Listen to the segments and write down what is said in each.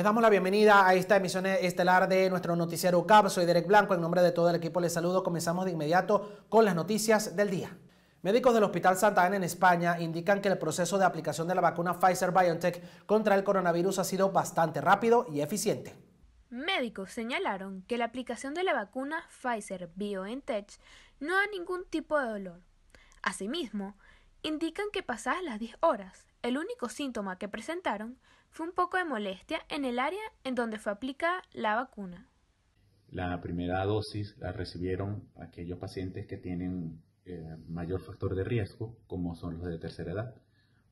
Les damos la bienvenida a esta emisión estelar de nuestro noticiero UCAP. Soy Derek Blanco. En nombre de todo el equipo les saludo. Comenzamos de inmediato con las noticias del día. Médicos del Hospital Santa Ana en España indican que el proceso de aplicación de la vacuna Pfizer-BioNTech contra el coronavirus ha sido bastante rápido y eficiente. Médicos señalaron que la aplicación de la vacuna Pfizer-BioNTech no da ningún tipo de dolor. Asimismo, indican que pasadas las 10 horas, el único síntoma que presentaron fue un poco de molestia en el área en donde fue aplicada la vacuna. La primera dosis la recibieron aquellos pacientes que tienen eh, mayor factor de riesgo, como son los de tercera edad,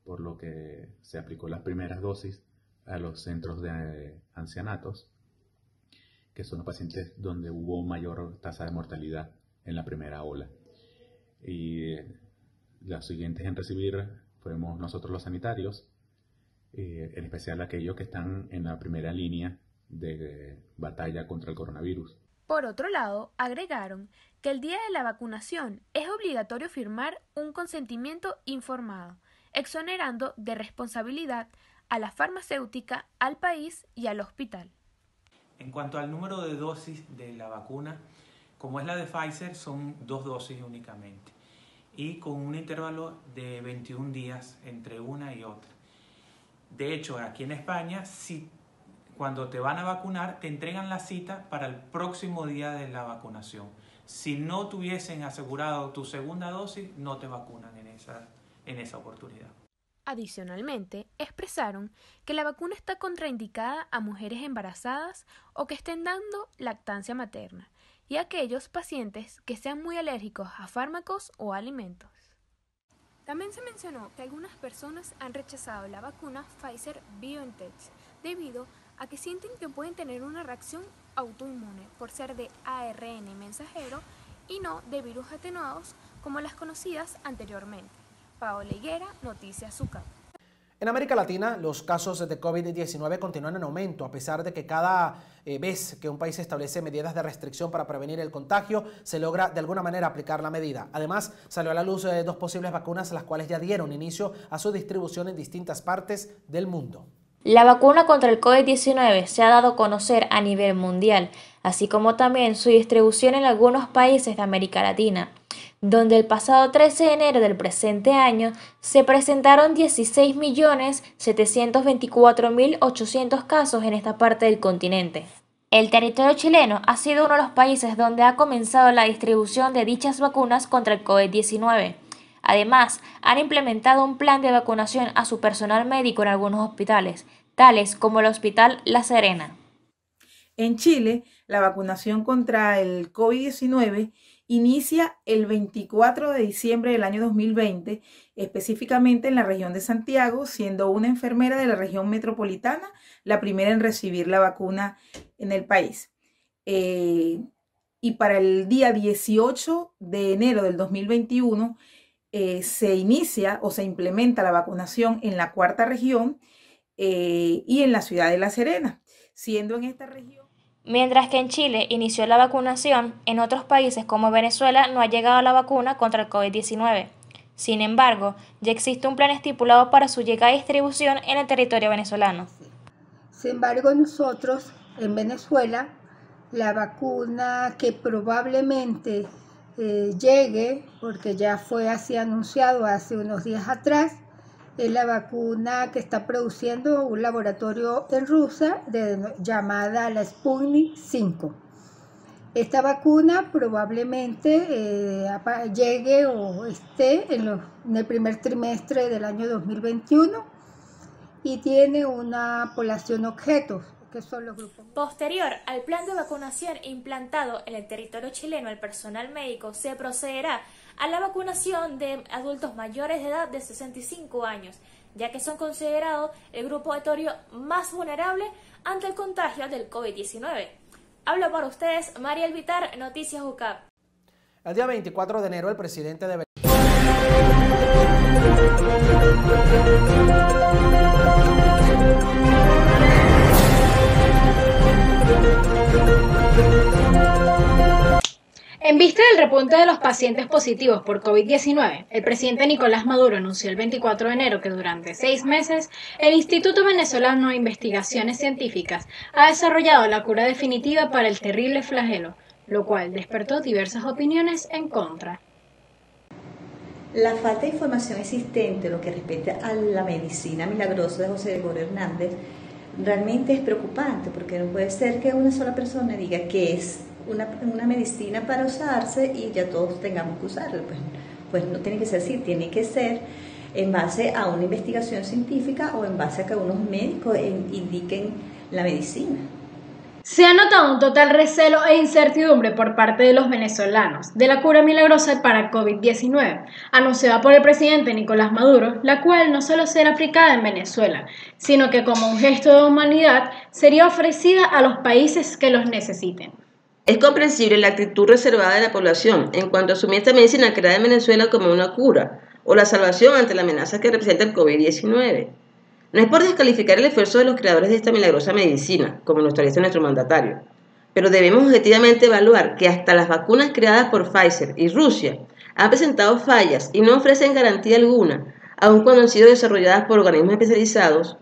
por lo que se aplicó las primeras dosis a los centros de eh, ancianatos, que son los pacientes donde hubo mayor tasa de mortalidad en la primera ola. Y eh, las siguientes en recibir fuimos nosotros los sanitarios, eh, en especial aquellos que están en la primera línea de batalla contra el coronavirus. Por otro lado, agregaron que el día de la vacunación es obligatorio firmar un consentimiento informado, exonerando de responsabilidad a la farmacéutica, al país y al hospital. En cuanto al número de dosis de la vacuna, como es la de Pfizer, son dos dosis únicamente y con un intervalo de 21 días entre una y otra. De hecho, aquí en España, si cuando te van a vacunar, te entregan la cita para el próximo día de la vacunación. Si no tuviesen asegurado tu segunda dosis, no te vacunan en esa, en esa oportunidad. Adicionalmente, expresaron que la vacuna está contraindicada a mujeres embarazadas o que estén dando lactancia materna y a aquellos pacientes que sean muy alérgicos a fármacos o alimentos. También se mencionó que algunas personas han rechazado la vacuna Pfizer BioNTech debido a que sienten que pueden tener una reacción autoinmune por ser de ARN mensajero y no de virus atenuados como las conocidas anteriormente. Paola Higuera, Noticias SUCAP. En América Latina, los casos de COVID-19 continúan en aumento, a pesar de que cada eh, vez que un país establece medidas de restricción para prevenir el contagio, se logra de alguna manera aplicar la medida. Además, salió a la luz eh, dos posibles vacunas, las cuales ya dieron inicio a su distribución en distintas partes del mundo. La vacuna contra el COVID-19 se ha dado a conocer a nivel mundial, así como también su distribución en algunos países de América Latina donde el pasado 13 de enero del presente año se presentaron 16.724.800 casos en esta parte del continente. El territorio chileno ha sido uno de los países donde ha comenzado la distribución de dichas vacunas contra el COVID-19. Además, han implementado un plan de vacunación a su personal médico en algunos hospitales, tales como el Hospital La Serena. En Chile, la vacunación contra el COVID-19 inicia el 24 de diciembre del año 2020, específicamente en la región de Santiago, siendo una enfermera de la región metropolitana la primera en recibir la vacuna en el país. Eh, y para el día 18 de enero del 2021 eh, se inicia o se implementa la vacunación en la cuarta región eh, y en la ciudad de La Serena, siendo en esta región Mientras que en Chile inició la vacunación, en otros países como Venezuela no ha llegado la vacuna contra el COVID-19. Sin embargo, ya existe un plan estipulado para su llegada y distribución en el territorio venezolano. Sin embargo, nosotros en Venezuela, la vacuna que probablemente eh, llegue, porque ya fue así anunciado hace unos días atrás, es la vacuna que está produciendo un laboratorio en Rusia llamada la Sputnik 5. Esta vacuna probablemente eh, llegue o esté en, el primer trimestre del año 2021 y tiene una población objeto, que son los grupos. Posterior al plan de vacunación implantado en el territorio chileno, el personal médico se procederá a la vacunación de adultos mayores de edad de 65 años, ya que son considerados el grupo etario más vulnerable ante el contagio del COVID-19. Hablo para ustedes María Elvitar, Noticias UCAP. El día 24 de enero el presidente de En vista del repunte de los pacientes positivos por COVID-19, el presidente Nicolás Maduro anunció el 24 de enero que durante seis meses el Instituto Venezolano de Investigaciones Científicas ha desarrollado la cura definitiva para el terrible flagelo, lo cual despertó diversas opiniones en contra. La falta de información existente, lo que respecta a la medicina milagrosa de José Gregorio Hernández, realmente es preocupante, porque no puede ser que una sola persona diga que es una, una medicina para usarse y ya todos tengamos que usarla. Pues, pues no tiene que ser así, tiene que ser en base a una investigación científica o en base a que unos médicos indiquen la medicina. Se ha notado un total recelo e incertidumbre por parte de los venezolanos de la cura milagrosa para COVID-19, anunciada por el presidente Nicolás Maduro, la cual no solo será aplicada en Venezuela, sino que como un gesto de humanidad sería ofrecida a los países que los necesiten. Es comprensible la actitud reservada de la población en cuanto a asumir esta medicina creada en Venezuela como una cura o la salvación ante la amenaza que representa el COVID-19. No es por descalificar el esfuerzo de los creadores de esta milagrosa medicina, como nos establece nuestro mandatario, pero debemos objetivamente evaluar que hasta las vacunas creadas por Pfizer y Rusia han presentado fallas y no ofrecen garantía alguna, aun cuando han sido desarrolladas por organismos especializados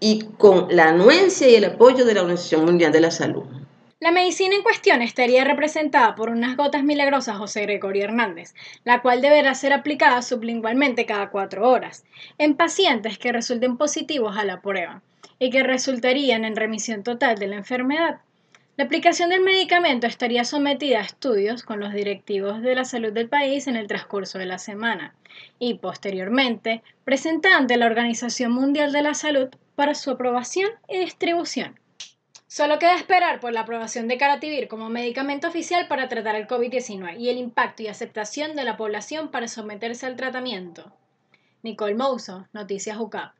y con la anuencia y el apoyo de la Organización Mundial de la Salud. La medicina en cuestión estaría representada por unas gotas milagrosas José Gregorio Hernández, la cual deberá ser aplicada sublingualmente cada cuatro horas, en pacientes que resulten positivos a la prueba y que resultarían en remisión total de la enfermedad. La aplicación del medicamento estaría sometida a estudios con los directivos de la salud del país en el transcurso de la semana y posteriormente presentada ante la Organización Mundial de la Salud para su aprobación y distribución. Solo queda esperar por la aprobación de Carativir como medicamento oficial para tratar el COVID-19 y el impacto y aceptación de la población para someterse al tratamiento. Nicole Mouso, Noticias UCAP.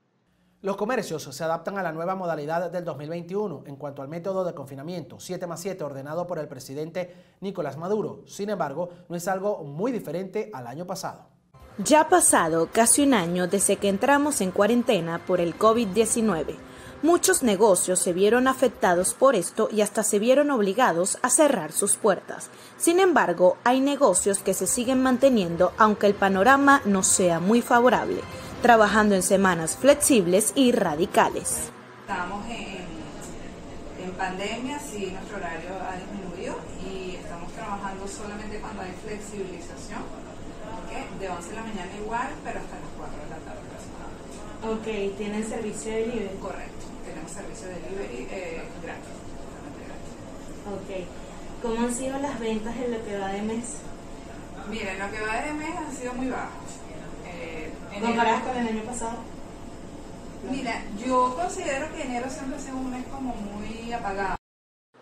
Los comercios se adaptan a la nueva modalidad del 2021 en cuanto al método de confinamiento 7 más 7 ordenado por el presidente Nicolás Maduro. Sin embargo, no es algo muy diferente al año pasado. Ya ha pasado casi un año desde que entramos en cuarentena por el COVID-19. Muchos negocios se vieron afectados por esto y hasta se vieron obligados a cerrar sus puertas. Sin embargo, hay negocios que se siguen manteniendo aunque el panorama no sea muy favorable, trabajando en semanas flexibles y radicales. Estamos en, pandemia, sí, nuestro horario ha disminuido y estamos trabajando solamente cuando hay flexibilización, de 11 de la mañana igual, pero hasta las 4 de la tarde. Ok, ¿tienen servicio de libre? Correcto servicio de delivery eh, gratis, Ok. ¿Cómo han sido las ventas en lo que va de mes? Mira, en lo que va de mes han sido muy bajos. Eh, ¿Comparadas con el año pasado? Mira, yo considero que enero siempre ha sido un mes como muy apagado.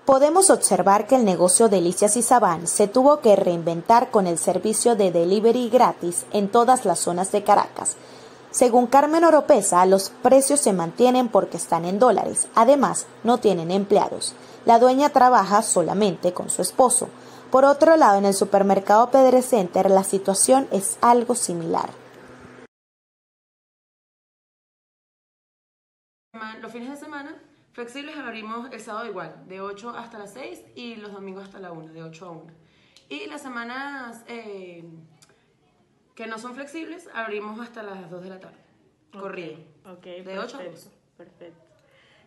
Podemos observar que el negocio Delicias y Sabán se tuvo que reinventar con el servicio de delivery gratis en todas las zonas de Caracas según Carmen Oropesa, los precios se mantienen porque están en dólares. Además, no tienen empleados. La dueña trabaja solamente con su esposo. Por otro lado, en el supermercado Pedre Center la situación es algo similar. Los fines de semana flexibles abrimos el sábado igual, de 8 hasta las 6 y los domingos hasta la 1, de 8 a 1. Y las semanas eh, que no son flexibles, abrimos hasta las 2 de la tarde. Corrido. Ok, de 8 a 2. Perfecto.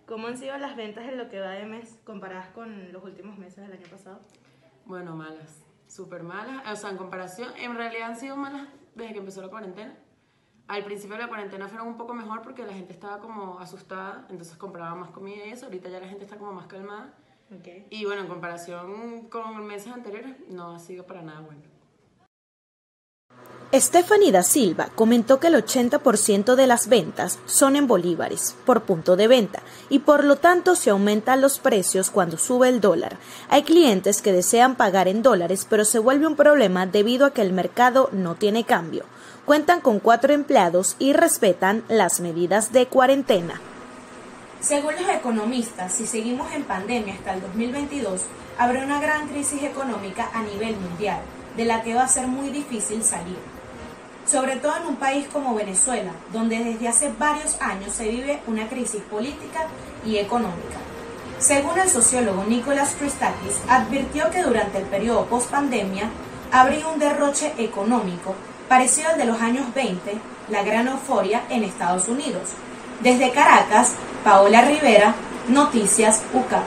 ¿Cómo han sido las ventas en lo que va de mes comparadas con los últimos meses del año pasado? Bueno, malas. Súper malas. O sea, en comparación, en realidad han sido malas desde que empezó la cuarentena. Al principio de la cuarentena fueron un poco mejor porque la gente estaba como asustada, entonces compraba más comida y eso. Ahorita ya la gente está como más calmada. Okay. Y bueno, en comparación con meses anteriores, no ha sido para nada bueno. Stephanie da Silva comentó que el 80% de las ventas son en bolívares por punto de venta y por lo tanto se aumentan los precios cuando sube el dólar. Hay clientes que desean pagar en dólares pero se vuelve un problema debido a que el mercado no tiene cambio. Cuentan con cuatro empleados y respetan las medidas de cuarentena. Según los economistas, si seguimos en pandemia hasta el 2022, habrá una gran crisis económica a nivel mundial, de la que va a ser muy difícil salir sobre todo en un país como Venezuela, donde desde hace varios años se vive una crisis política y económica. Según el sociólogo Nicolás Christakis, advirtió que durante el periodo post-pandemia habría un derroche económico parecido al de los años 20, la gran euforia en Estados Unidos. Desde Caracas, Paola Rivera, Noticias UCA.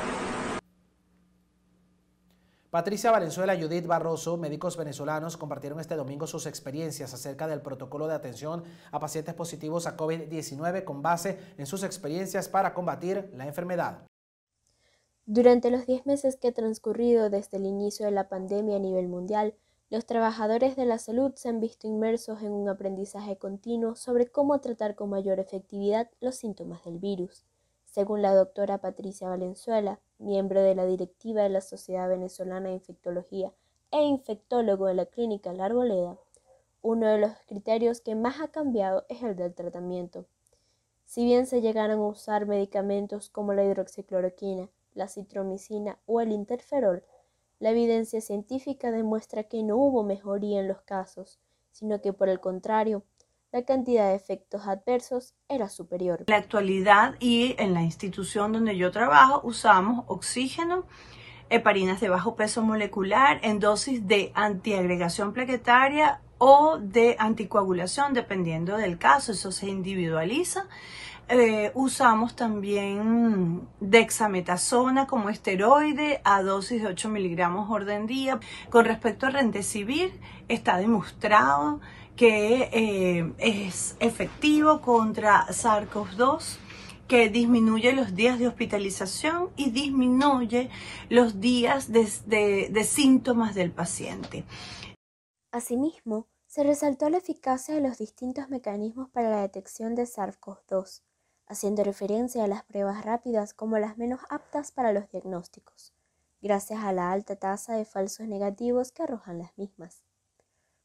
Patricia Valenzuela y Judith Barroso, médicos venezolanos, compartieron este domingo sus experiencias acerca del protocolo de atención a pacientes positivos a COVID-19 con base en sus experiencias para combatir la enfermedad. Durante los 10 meses que ha transcurrido desde el inicio de la pandemia a nivel mundial, los trabajadores de la salud se han visto inmersos en un aprendizaje continuo sobre cómo tratar con mayor efectividad los síntomas del virus. Según la doctora Patricia Valenzuela, miembro de la directiva de la Sociedad Venezolana de Infectología e infectólogo de la Clínica La Arboleda, uno de los criterios que más ha cambiado es el del tratamiento. Si bien se llegaron a usar medicamentos como la hidroxicloroquina, la citromicina o el interferol, la evidencia científica demuestra que no hubo mejoría en los casos, sino que por el contrario, la cantidad de efectos adversos era superior. En la actualidad y en la institución donde yo trabajo usamos oxígeno, heparinas de bajo peso molecular en dosis de antiagregación plaquetaria o de anticoagulación, dependiendo del caso, eso se individualiza. Eh, usamos también dexametasona como esteroide a dosis de 8 miligramos orden día. Con respecto a Remdesivir, está demostrado que eh, es efectivo contra SARS-CoV-2 que disminuye los días de hospitalización y disminuye los días de, de síntomas del paciente. Asimismo, se resaltó la eficacia de los distintos mecanismos para la detección de SARS-CoV-2, haciendo referencia a las pruebas rápidas como las menos aptas para los diagnósticos, gracias a la alta tasa de falsos negativos que arrojan las mismas.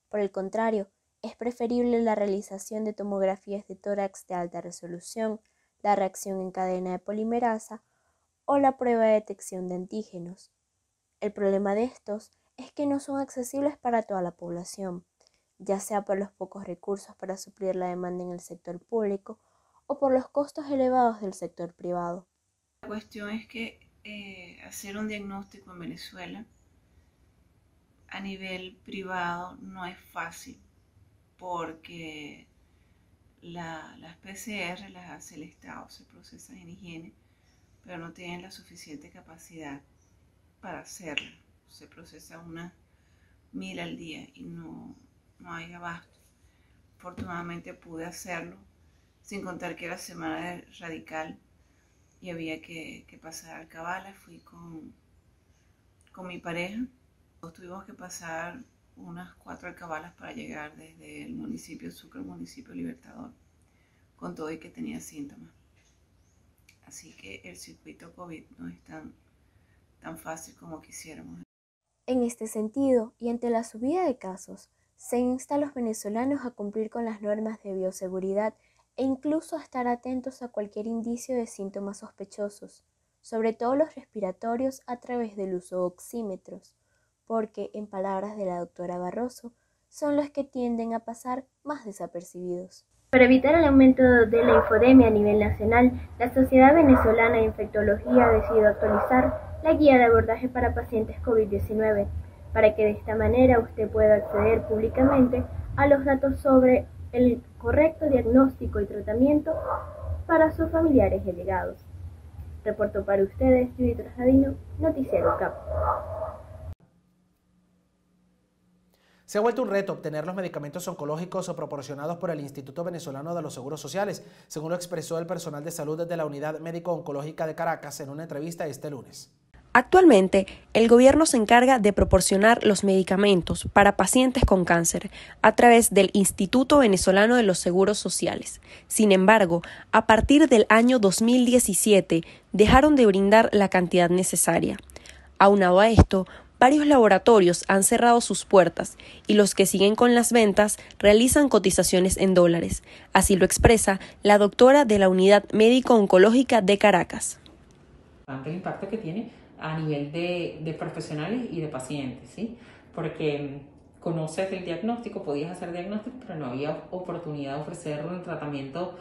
Por el contrario, es preferible la realización de tomografías de tórax de alta resolución, la reacción en cadena de polimerasa o la prueba de detección de antígenos. El problema de estos es que no son accesibles para toda la población, ya sea por los pocos recursos para suplir la demanda en el sector público o por los costos elevados del sector privado. La cuestión es que eh, hacer un diagnóstico en Venezuela a nivel privado no es fácil porque las PCR las hace el Estado, se procesan en higiene, pero no tienen la suficiente capacidad para hacerlo. Se procesa una mil al día y no, no hay abasto. Afortunadamente pude hacerlo, sin contar que era semana radical y había que, pasar al cabala. Fui con, con mi pareja. Tuvimos que pasar unas cuatro alcabalas para llegar desde el municipio Sucre al municipio Libertador, con todo y que tenía síntomas. Así que el circuito COVID no es tan, tan fácil como quisiéramos. En este sentido, y ante la subida de casos, se insta a los venezolanos a cumplir con las normas de bioseguridad e incluso a estar atentos a cualquier indicio de síntomas sospechosos, sobre todo los respiratorios a través del uso de oxímetros porque, en palabras de la doctora Barroso, son los que tienden a pasar más desapercibidos. Para evitar el aumento de la infodemia a nivel nacional, la Sociedad Venezolana de Infectología ha decidido actualizar la guía de abordaje para pacientes COVID-19, para que de esta manera usted pueda acceder públicamente a los datos sobre el correcto diagnóstico y tratamiento para sus familiares y allegados. Reporto para ustedes Judith Rajadino, Noticiero CAP. Se ha vuelto un reto obtener los medicamentos oncológicos proporcionados por el Instituto Venezolano de los Seguros Sociales, según lo expresó el personal de salud de la Unidad Médico-Oncológica de Caracas en una entrevista este lunes. Actualmente, el gobierno se encarga de proporcionar los medicamentos para pacientes con cáncer a través del Instituto Venezolano de los Seguros Sociales. Sin embargo, a partir del año 2017 dejaron de brindar la cantidad necesaria. Aunado a esto, varios laboratorios han cerrado sus puertas y los que siguen con las ventas realizan cotizaciones en dólares. Así lo expresa la doctora de la Unidad Médico-Oncológica de Caracas. El impacto que tiene a nivel de, profesionales y de pacientes, ¿sí? Porque conoces el diagnóstico, podías hacer diagnóstico, pero no había oportunidad de ofrecer un tratamiento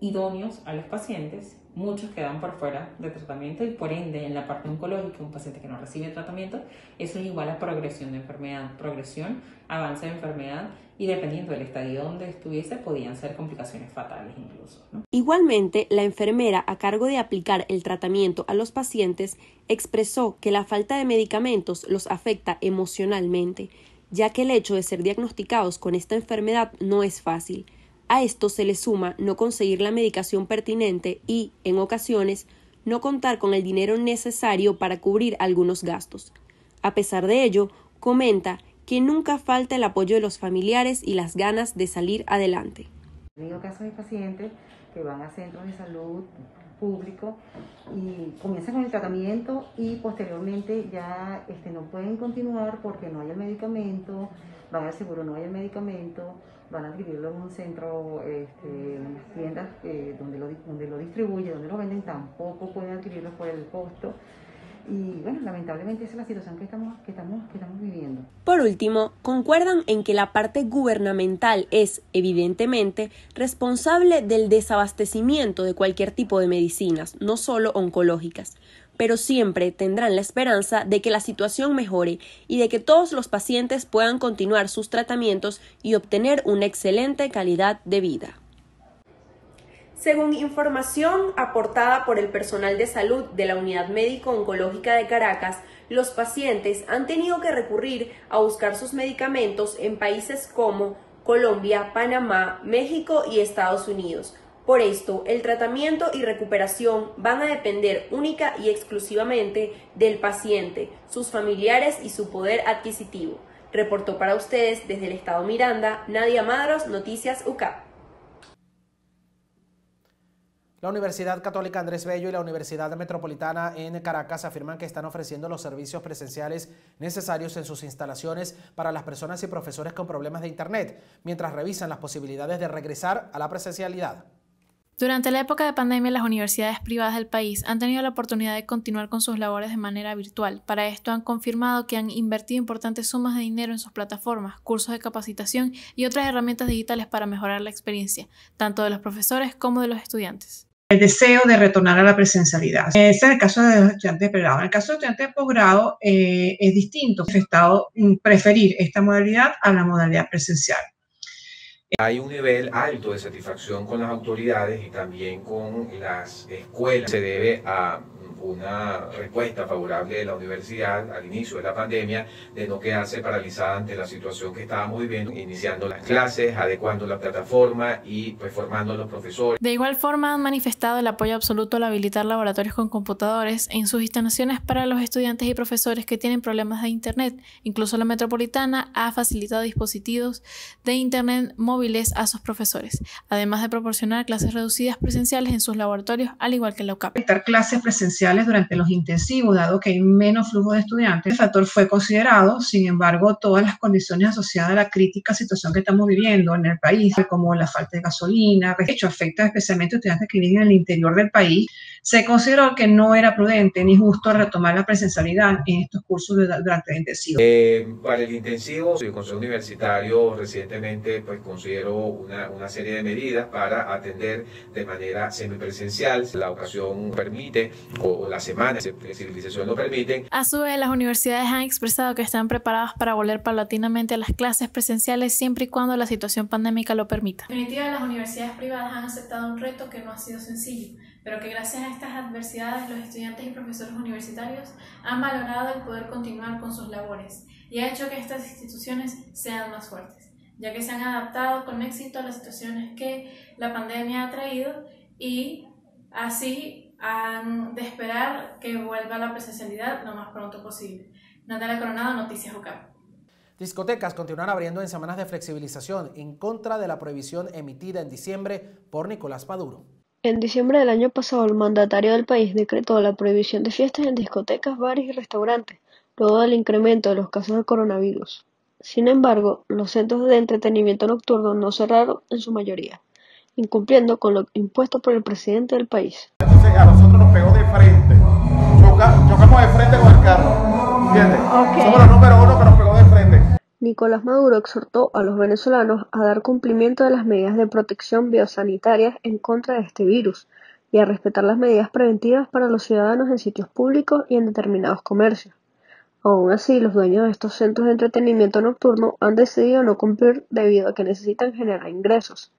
idóneos a los pacientes muchos quedan por fuera de tratamiento y por ende en la parte oncológica un paciente que no recibe tratamiento, eso es igual a progresión de enfermedad, progresión, avance de enfermedad y dependiendo del estadio donde estuviese podían ser complicaciones fatales incluso. Igualmente, la enfermera a cargo de aplicar el tratamiento a los pacientes expresó que la falta de medicamentos los afecta emocionalmente, ya que el hecho de ser diagnosticados con esta enfermedad no es fácil a esto se le suma no conseguir la medicación pertinente y, en ocasiones, no contar con el dinero necesario para cubrir algunos gastos. A pesar de ello, comenta que nunca falta el apoyo de los familiares y las ganas de salir adelante. He tenido casos de pacientes que van a centros de salud públicos y comienzan con el tratamiento y posteriormente ya este, no pueden continuar porque no hay el medicamento, van al seguro, no hay el medicamento, van a adquirirlo en un centro, este, en las tiendas eh, donde, lo, donde lo distribuye, donde lo venden, tampoco pueden adquirirlo por el costo. Y bueno, lamentablemente esa es la situación que estamos, que estamos, que estamos viviendo. Por último, concuerdan en que la parte gubernamental es, evidentemente, responsable del desabastecimiento de cualquier tipo de medicinas, no solo oncológicas, pero siempre tendrán la esperanza de que la situación mejore y de que todos los pacientes puedan continuar sus tratamientos y obtener una excelente calidad de vida. Según información aportada por el personal de salud de la Unidad Médico Oncológica de Caracas, los pacientes han tenido que recurrir a buscar sus medicamentos en países como Colombia, Panamá, México y Estados Unidos, por esto, el tratamiento y recuperación van a depender única y exclusivamente del paciente, sus familiares y su poder adquisitivo. Reportó para ustedes desde el Estado Miranda, Nadia Madros, Noticias UCAP. La Universidad Católica Andrés Bello y la Universidad Metropolitana en Caracas afirman que están ofreciendo los servicios presenciales necesarios en sus instalaciones para las personas y profesores con problemas de Internet, mientras revisan las posibilidades de regresar a la presencialidad. Durante la época de pandemia, las universidades privadas del país han tenido la oportunidad de continuar con sus labores de manera virtual. Para esto han confirmado que han invertido importantes sumas de dinero en sus plataformas, cursos de capacitación y otras herramientas digitales para mejorar la experiencia, tanto de los profesores como de los estudiantes. El deseo de retornar a la presencialidad. Este es el caso de los estudiantes de pregrado. En el caso de estudiantes de posgrado eh, es distinto. He estado preferir esta modalidad a la modalidad presencial. Hay un nivel alto de satisfacción con las autoridades y también con las escuelas. Se debe a una respuesta favorable de la universidad al inicio de la pandemia, de no quedarse paralizada ante la situación que estábamos viviendo, iniciando las clases, adecuando la plataforma y pues formando a los profesores. De igual forma han manifestado el apoyo absoluto al habilitar laboratorios con computadores en sus instalaciones para los estudiantes y profesores que tienen problemas de Internet. Incluso la metropolitana ha facilitado dispositivos de Internet móviles a sus profesores, además de proporcionar clases reducidas presenciales en sus laboratorios, al igual que la UCAP. clases presenciales durante los intensivos, dado que hay menos flujo de estudiantes. El factor fue considerado, sin embargo, todas las condiciones asociadas a la crítica situación que estamos viviendo en el país, como la falta de gasolina, de hecho afecta especialmente a estudiantes que viven en el interior del país, se consideró que no era prudente ni justo retomar la presencialidad en estos cursos durante el intensivo. Eh, para el intensivo, el Consejo Universitario recientemente pues, consideró una, una serie de medidas para atender de manera semipresencial. La ocasión permite o las semanas de civilización lo permiten. A su vez, las universidades han expresado que están preparadas para volver paulatinamente a las clases presenciales siempre y cuando la situación pandémica lo permita. En definitiva, las universidades privadas han aceptado un reto que no ha sido sencillo, pero que gracias a estas adversidades los estudiantes y profesores universitarios han valorado el poder continuar con sus labores y ha hecho que estas instituciones sean más fuertes, ya que se han adaptado con éxito a las situaciones que la pandemia ha traído y así han de esperar que vuelva la presencialidad lo más pronto posible. Natalia Coronado, Noticias UCAP. Discotecas continúan abriendo en semanas de flexibilización en contra de la prohibición emitida en diciembre por Nicolás Maduro. En diciembre del año pasado, el mandatario del país decretó la prohibición de fiestas en discotecas, bares y restaurantes, luego del incremento de los casos de coronavirus. Sin embargo, los centros de entretenimiento nocturno no cerraron en su mayoría incumpliendo con lo impuesto por el presidente del país. Entonces a nosotros nos pegó de frente, chocamos de frente con el carro, ¿entiendes? Somos los número uno que nos pegó de frente. Nicolás Maduro exhortó a los venezolanos a dar cumplimiento de las medidas de protección biosanitarias en contra de este virus, y a respetar las medidas preventivas para los ciudadanos en sitios públicos y en determinados comercios. Aún así, los dueños de estos centros de entretenimiento nocturno han decidido no cumplir debido a que necesitan generar ingresos.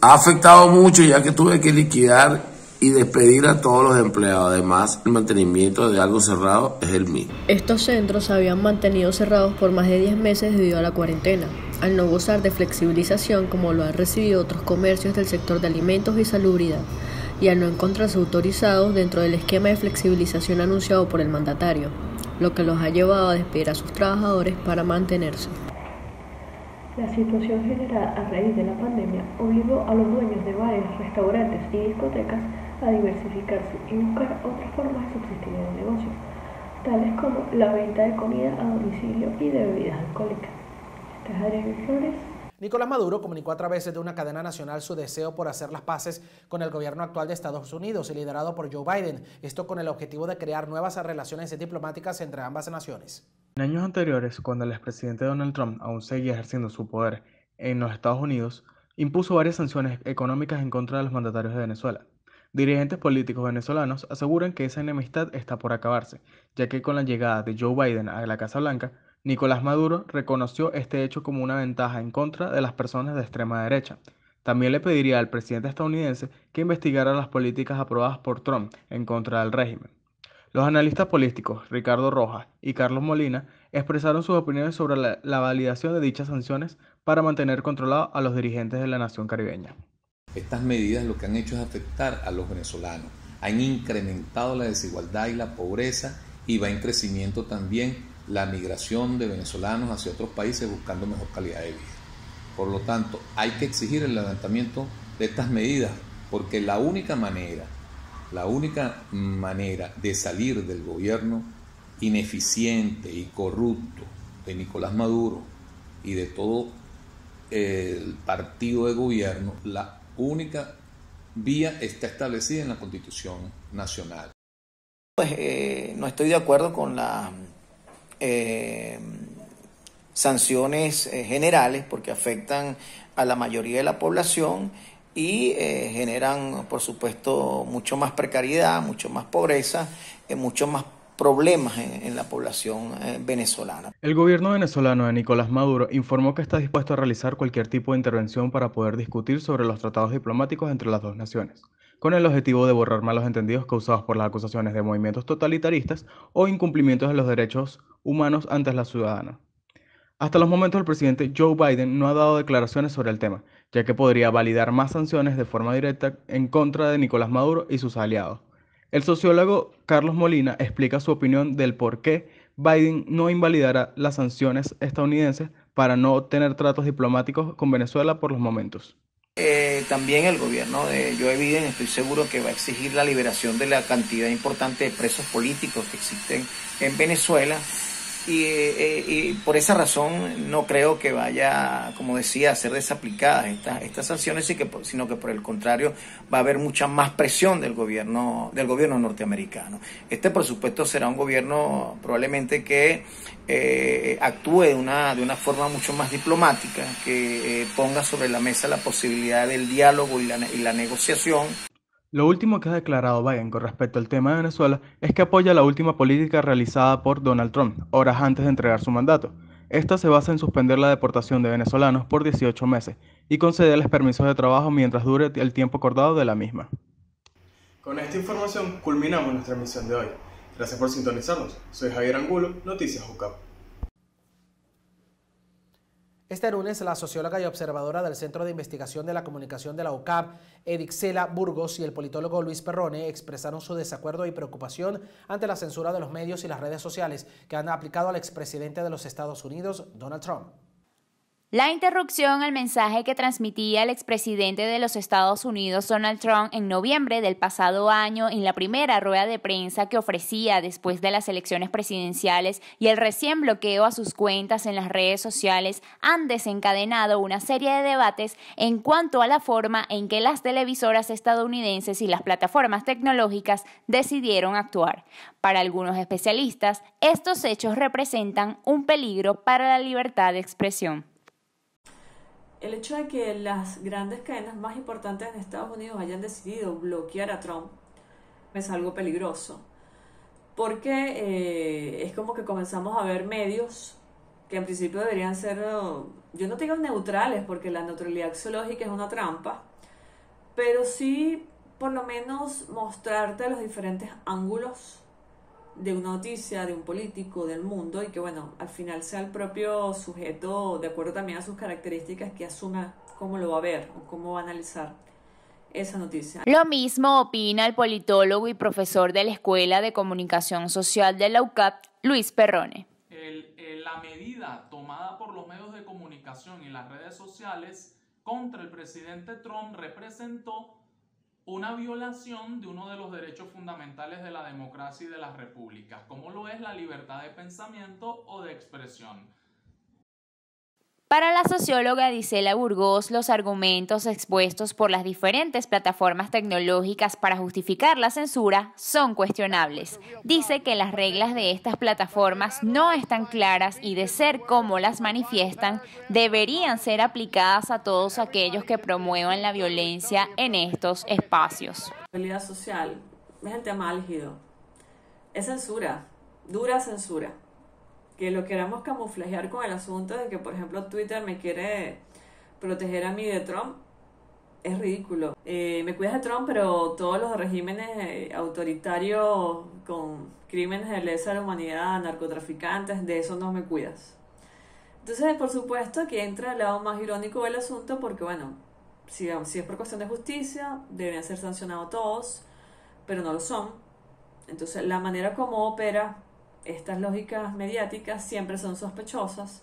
Ha afectado mucho ya que tuve que liquidar y despedir a todos los empleados. Además, el mantenimiento de algo cerrado es el mismo. Estos centros se habían mantenido cerrados por más de 10 meses debido a la cuarentena, al no gozar de flexibilización como lo han recibido otros comercios del sector de alimentos y salubridad y al no encontrarse autorizados dentro del esquema de flexibilización anunciado por el mandatario, lo que los ha llevado a despedir a sus trabajadores para mantenerse. La situación generada a raíz de la pandemia obligó a los dueños de bares, restaurantes y discotecas a diversificarse y buscar otras formas de subsistir en el negocio, tales como la venta de comida a domicilio y de bebidas alcohólicas. Este Flores, Nicolás Maduro comunicó a través de una cadena nacional su deseo por hacer las paces con el gobierno actual de Estados Unidos, liderado por Joe Biden, esto con el objetivo de crear nuevas relaciones diplomáticas entre ambas naciones. En años anteriores, cuando el expresidente Donald Trump aún seguía ejerciendo su poder en los Estados Unidos, impuso varias sanciones económicas en contra de los mandatarios de Venezuela. Dirigentes políticos venezolanos aseguran que esa enemistad está por acabarse, ya que con la llegada de Joe Biden a la Casa Blanca, Nicolás Maduro reconoció este hecho como una ventaja en contra de las personas de extrema derecha. También le pediría al presidente estadounidense que investigara las políticas aprobadas por Trump en contra del régimen. Los analistas políticos Ricardo Rojas y Carlos Molina expresaron sus opiniones sobre la, validación de dichas sanciones para mantener controlados a los dirigentes de la nación caribeña. Estas medidas lo que han hecho es afectar a los venezolanos, han incrementado la desigualdad y la pobreza y va en crecimiento también la migración de venezolanos hacia otros países buscando mejor calidad de vida. Por lo tanto, hay que exigir el levantamiento de estas medidas porque la única manera, la única manera de salir del gobierno ineficiente y corrupto de Nicolás Maduro y de todo el partido de gobierno, la única vía está establecida en la Constitución Nacional. Pues eh, no estoy de acuerdo con la eh, sanciones eh, generales porque afectan a la mayoría de la población y eh, generan, por supuesto, mucho más precariedad, mucho más pobreza, eh, mucho más problemas en, la población eh, venezolana. El gobierno venezolano de Nicolás Maduro informó que está dispuesto a realizar cualquier tipo de intervención para poder discutir sobre los tratados diplomáticos entre las dos naciones con el objetivo de borrar malos entendidos causados por las acusaciones de movimientos totalitaristas o incumplimientos de los derechos humanos ante la ciudadana. Hasta los momentos el presidente Joe Biden no ha dado declaraciones sobre el tema, ya que podría validar más sanciones de forma directa en contra de Nicolás Maduro y sus aliados. El sociólogo Carlos Molina explica su opinión del por qué Biden no invalidará las sanciones estadounidenses para no tener tratos diplomáticos con Venezuela por los momentos. Eh, también el gobierno de Joe Biden estoy seguro que va a exigir la liberación de la cantidad importante de presos políticos que existen en Venezuela y, eh, y, por esa razón no creo que vaya, como decía, a ser desaplicadas estas, estas sanciones, sino que por el contrario va a haber mucha más presión del gobierno, del gobierno norteamericano. Este, por supuesto, será un gobierno probablemente que eh, actúe de una, de una forma mucho más diplomática, que eh, ponga sobre la mesa la posibilidad del diálogo y la, y la negociación. Lo último que ha declarado Biden con respecto al tema de Venezuela es que apoya la última política realizada por Donald Trump, horas antes de entregar su mandato. Esta se basa en suspender la deportación de venezolanos por 18 meses y concederles permisos de trabajo mientras dure el tiempo acordado de la misma. Con esta información culminamos nuestra emisión de hoy. Gracias por sintonizarnos. Soy Javier Angulo, Noticias UCAP. Este lunes, la socióloga y observadora del Centro de Investigación de la Comunicación de la UCAP, Edixela Burgos, y el politólogo Luis Perrone expresaron su desacuerdo y preocupación ante la censura de los medios y las redes sociales que han aplicado al expresidente de los Estados Unidos, Donald Trump. La interrupción al mensaje que transmitía el expresidente de los Estados Unidos, Donald Trump, en noviembre del pasado año en la primera rueda de prensa que ofrecía después de las elecciones presidenciales y el recién bloqueo a sus cuentas en las redes sociales han desencadenado una serie de debates en cuanto a la forma en que las televisoras estadounidenses y las plataformas tecnológicas decidieron actuar. Para algunos especialistas, estos hechos representan un peligro para la libertad de expresión. El hecho de que las grandes cadenas más importantes en Estados Unidos hayan decidido bloquear a Trump es algo peligroso. Porque eh, es como que comenzamos a ver medios que en principio deberían ser, yo no digo neutrales, porque la neutralidad axiológica es una trampa, pero sí por lo menos mostrarte los diferentes ángulos de una noticia, de un político, del mundo, y que bueno, al final sea el propio sujeto, de acuerdo también a sus características, que asuma cómo lo va a ver o cómo va a analizar esa noticia. Lo mismo opina el politólogo y profesor de la Escuela de Comunicación Social de la UCAP, Luis Perrone. la medida tomada por los medios de comunicación y las redes sociales contra el presidente Trump representó una violación de uno de los derechos fundamentales de la democracia y de las repúblicas, como lo es la libertad de pensamiento o de expresión. Para la socióloga Disela Burgos, los argumentos expuestos por las diferentes plataformas tecnológicas para justificar la censura son cuestionables. Dice que las reglas de estas plataformas no están claras y de ser como las manifiestan, deberían ser aplicadas a todos aquellos que promuevan la violencia en estos espacios. La social es el tema álgido. Es censura, dura censura que lo queramos camuflajear con el asunto de que, por ejemplo, Twitter me quiere proteger a mí de Trump, es ridículo. Eh, me cuidas de Trump, pero todos los regímenes eh, autoritarios con crímenes de lesa humanidad, narcotraficantes, de eso no me cuidas. Entonces, por supuesto que entra el lado más irónico del asunto, porque bueno, si, si es por cuestión de justicia, deberían ser sancionados todos, pero no lo son. Entonces, la manera como opera estas lógicas mediáticas siempre son sospechosas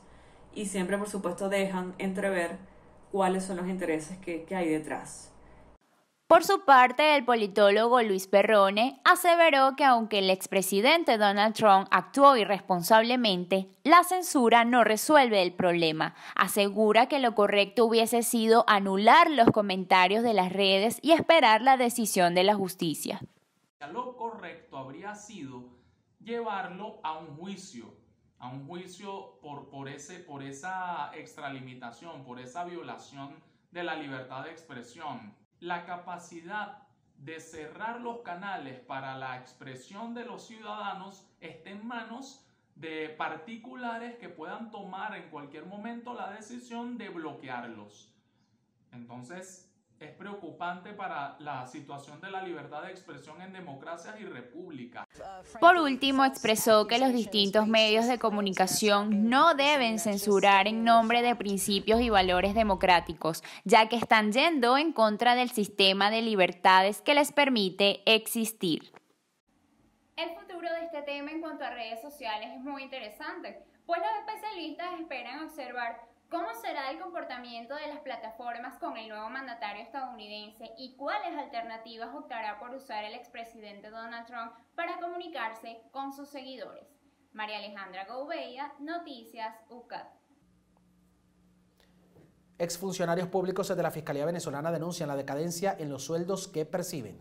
y siempre, por supuesto, dejan entrever cuáles son los intereses que, hay detrás. Por su parte, el politólogo Luis Perrone aseveró que aunque el expresidente Donald Trump actuó irresponsablemente, la censura no resuelve el problema. Asegura que lo correcto hubiese sido anular los comentarios de las redes y esperar la decisión de la justicia. Lo correcto habría sido llevarlo a un juicio, a un juicio por, por, ese, por esa extralimitación, por esa violación de la libertad de expresión. La capacidad de cerrar los canales para la expresión de los ciudadanos está en manos de particulares que puedan tomar en cualquier momento la decisión de bloquearlos. Entonces, es preocupante para la situación de la libertad de expresión en democracias y repúblicas. Por último, expresó que los distintos medios de comunicación no deben censurar en nombre de principios y valores democráticos, ya que están yendo en contra del sistema de libertades que les permite existir. El futuro de este tema en cuanto a redes sociales es muy interesante, pues los especialistas esperan observar ¿Cómo será el comportamiento de las plataformas con el nuevo mandatario estadounidense y cuáles alternativas optará por usar el expresidente Donald Trump para comunicarse con sus seguidores? María Alejandra Gouveia, Noticias UCAT. Exfuncionarios públicos de la Fiscalía Venezolana denuncian la decadencia en los sueldos que perciben.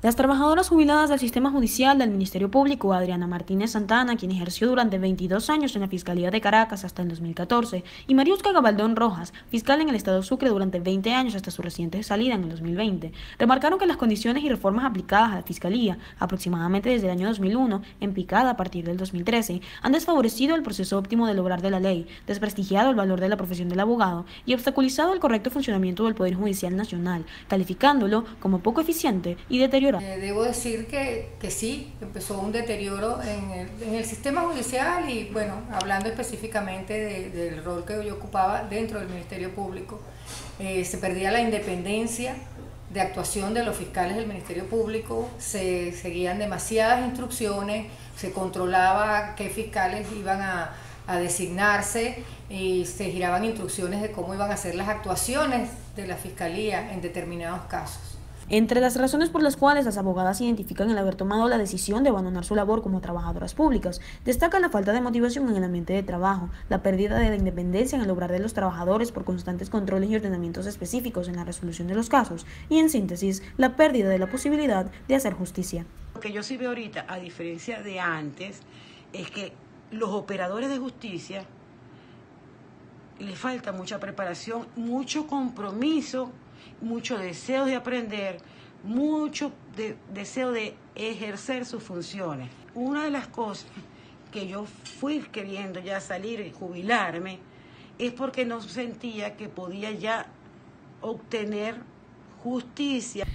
Las trabajadoras jubiladas del sistema judicial del Ministerio Público, Adriana Martínez Santana, quien ejerció durante 22 años en la Fiscalía de Caracas hasta el 2014, y Mariusca Gabaldón Rojas, fiscal en el Estado Sucre durante 20 años hasta su reciente salida en el 2020, remarcaron que las condiciones y reformas aplicadas a la Fiscalía, aproximadamente desde el año 2001, en picada a partir del 2013, han desfavorecido el proceso óptimo de lograr de la ley, desprestigiado el valor de la profesión del abogado y obstaculizado el correcto funcionamiento del Poder Judicial Nacional, calificándolo como poco eficiente y deteriorado eh, debo decir que, que, sí, empezó un deterioro en el, en el, sistema judicial y bueno, hablando específicamente del rol que yo ocupaba dentro del Ministerio Público, eh, se perdía la independencia de actuación de los fiscales del Ministerio Público, se seguían demasiadas instrucciones, se controlaba qué fiscales iban a, a designarse y se giraban instrucciones de cómo iban a ser las actuaciones de la Fiscalía en determinados casos. Entre las razones por las cuales las abogadas identifican el haber tomado la decisión de abandonar su labor como trabajadoras públicas, destacan la falta de motivación en el ambiente de trabajo, la pérdida de la independencia en el obrar de los trabajadores por constantes controles y ordenamientos específicos en la resolución de los casos y, en síntesis, la pérdida de la posibilidad de hacer justicia. Lo que yo sí veo ahorita, a diferencia de antes, es que los operadores de justicia le falta mucha preparación, mucho compromiso, mucho deseo de aprender, mucho deseo de ejercer sus funciones. Una de las cosas que yo fui queriendo ya salir y jubilarme es porque no sentía que podía ya obtener justicia.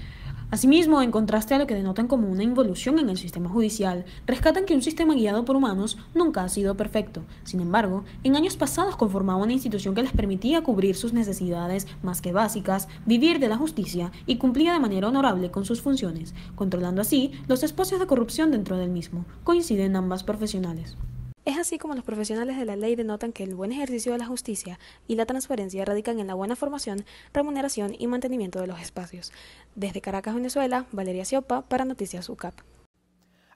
Asimismo, en contraste a lo que denotan como una involución en el sistema judicial, rescatan que un sistema guiado por humanos nunca ha sido perfecto. Sin embargo, en años pasados conformaba una institución que les permitía cubrir sus necesidades más que básicas, vivir de la justicia y cumplía de manera honorable con sus funciones, controlando así los espacios de corrupción dentro del mismo. Coinciden ambas profesionales. Es así como los profesionales de la ley denotan que el buen ejercicio de la justicia y la transparencia radican en la buena formación, remuneración y mantenimiento de los espacios. Desde Caracas, Venezuela, Valeria Ciopa para Noticias UCAP.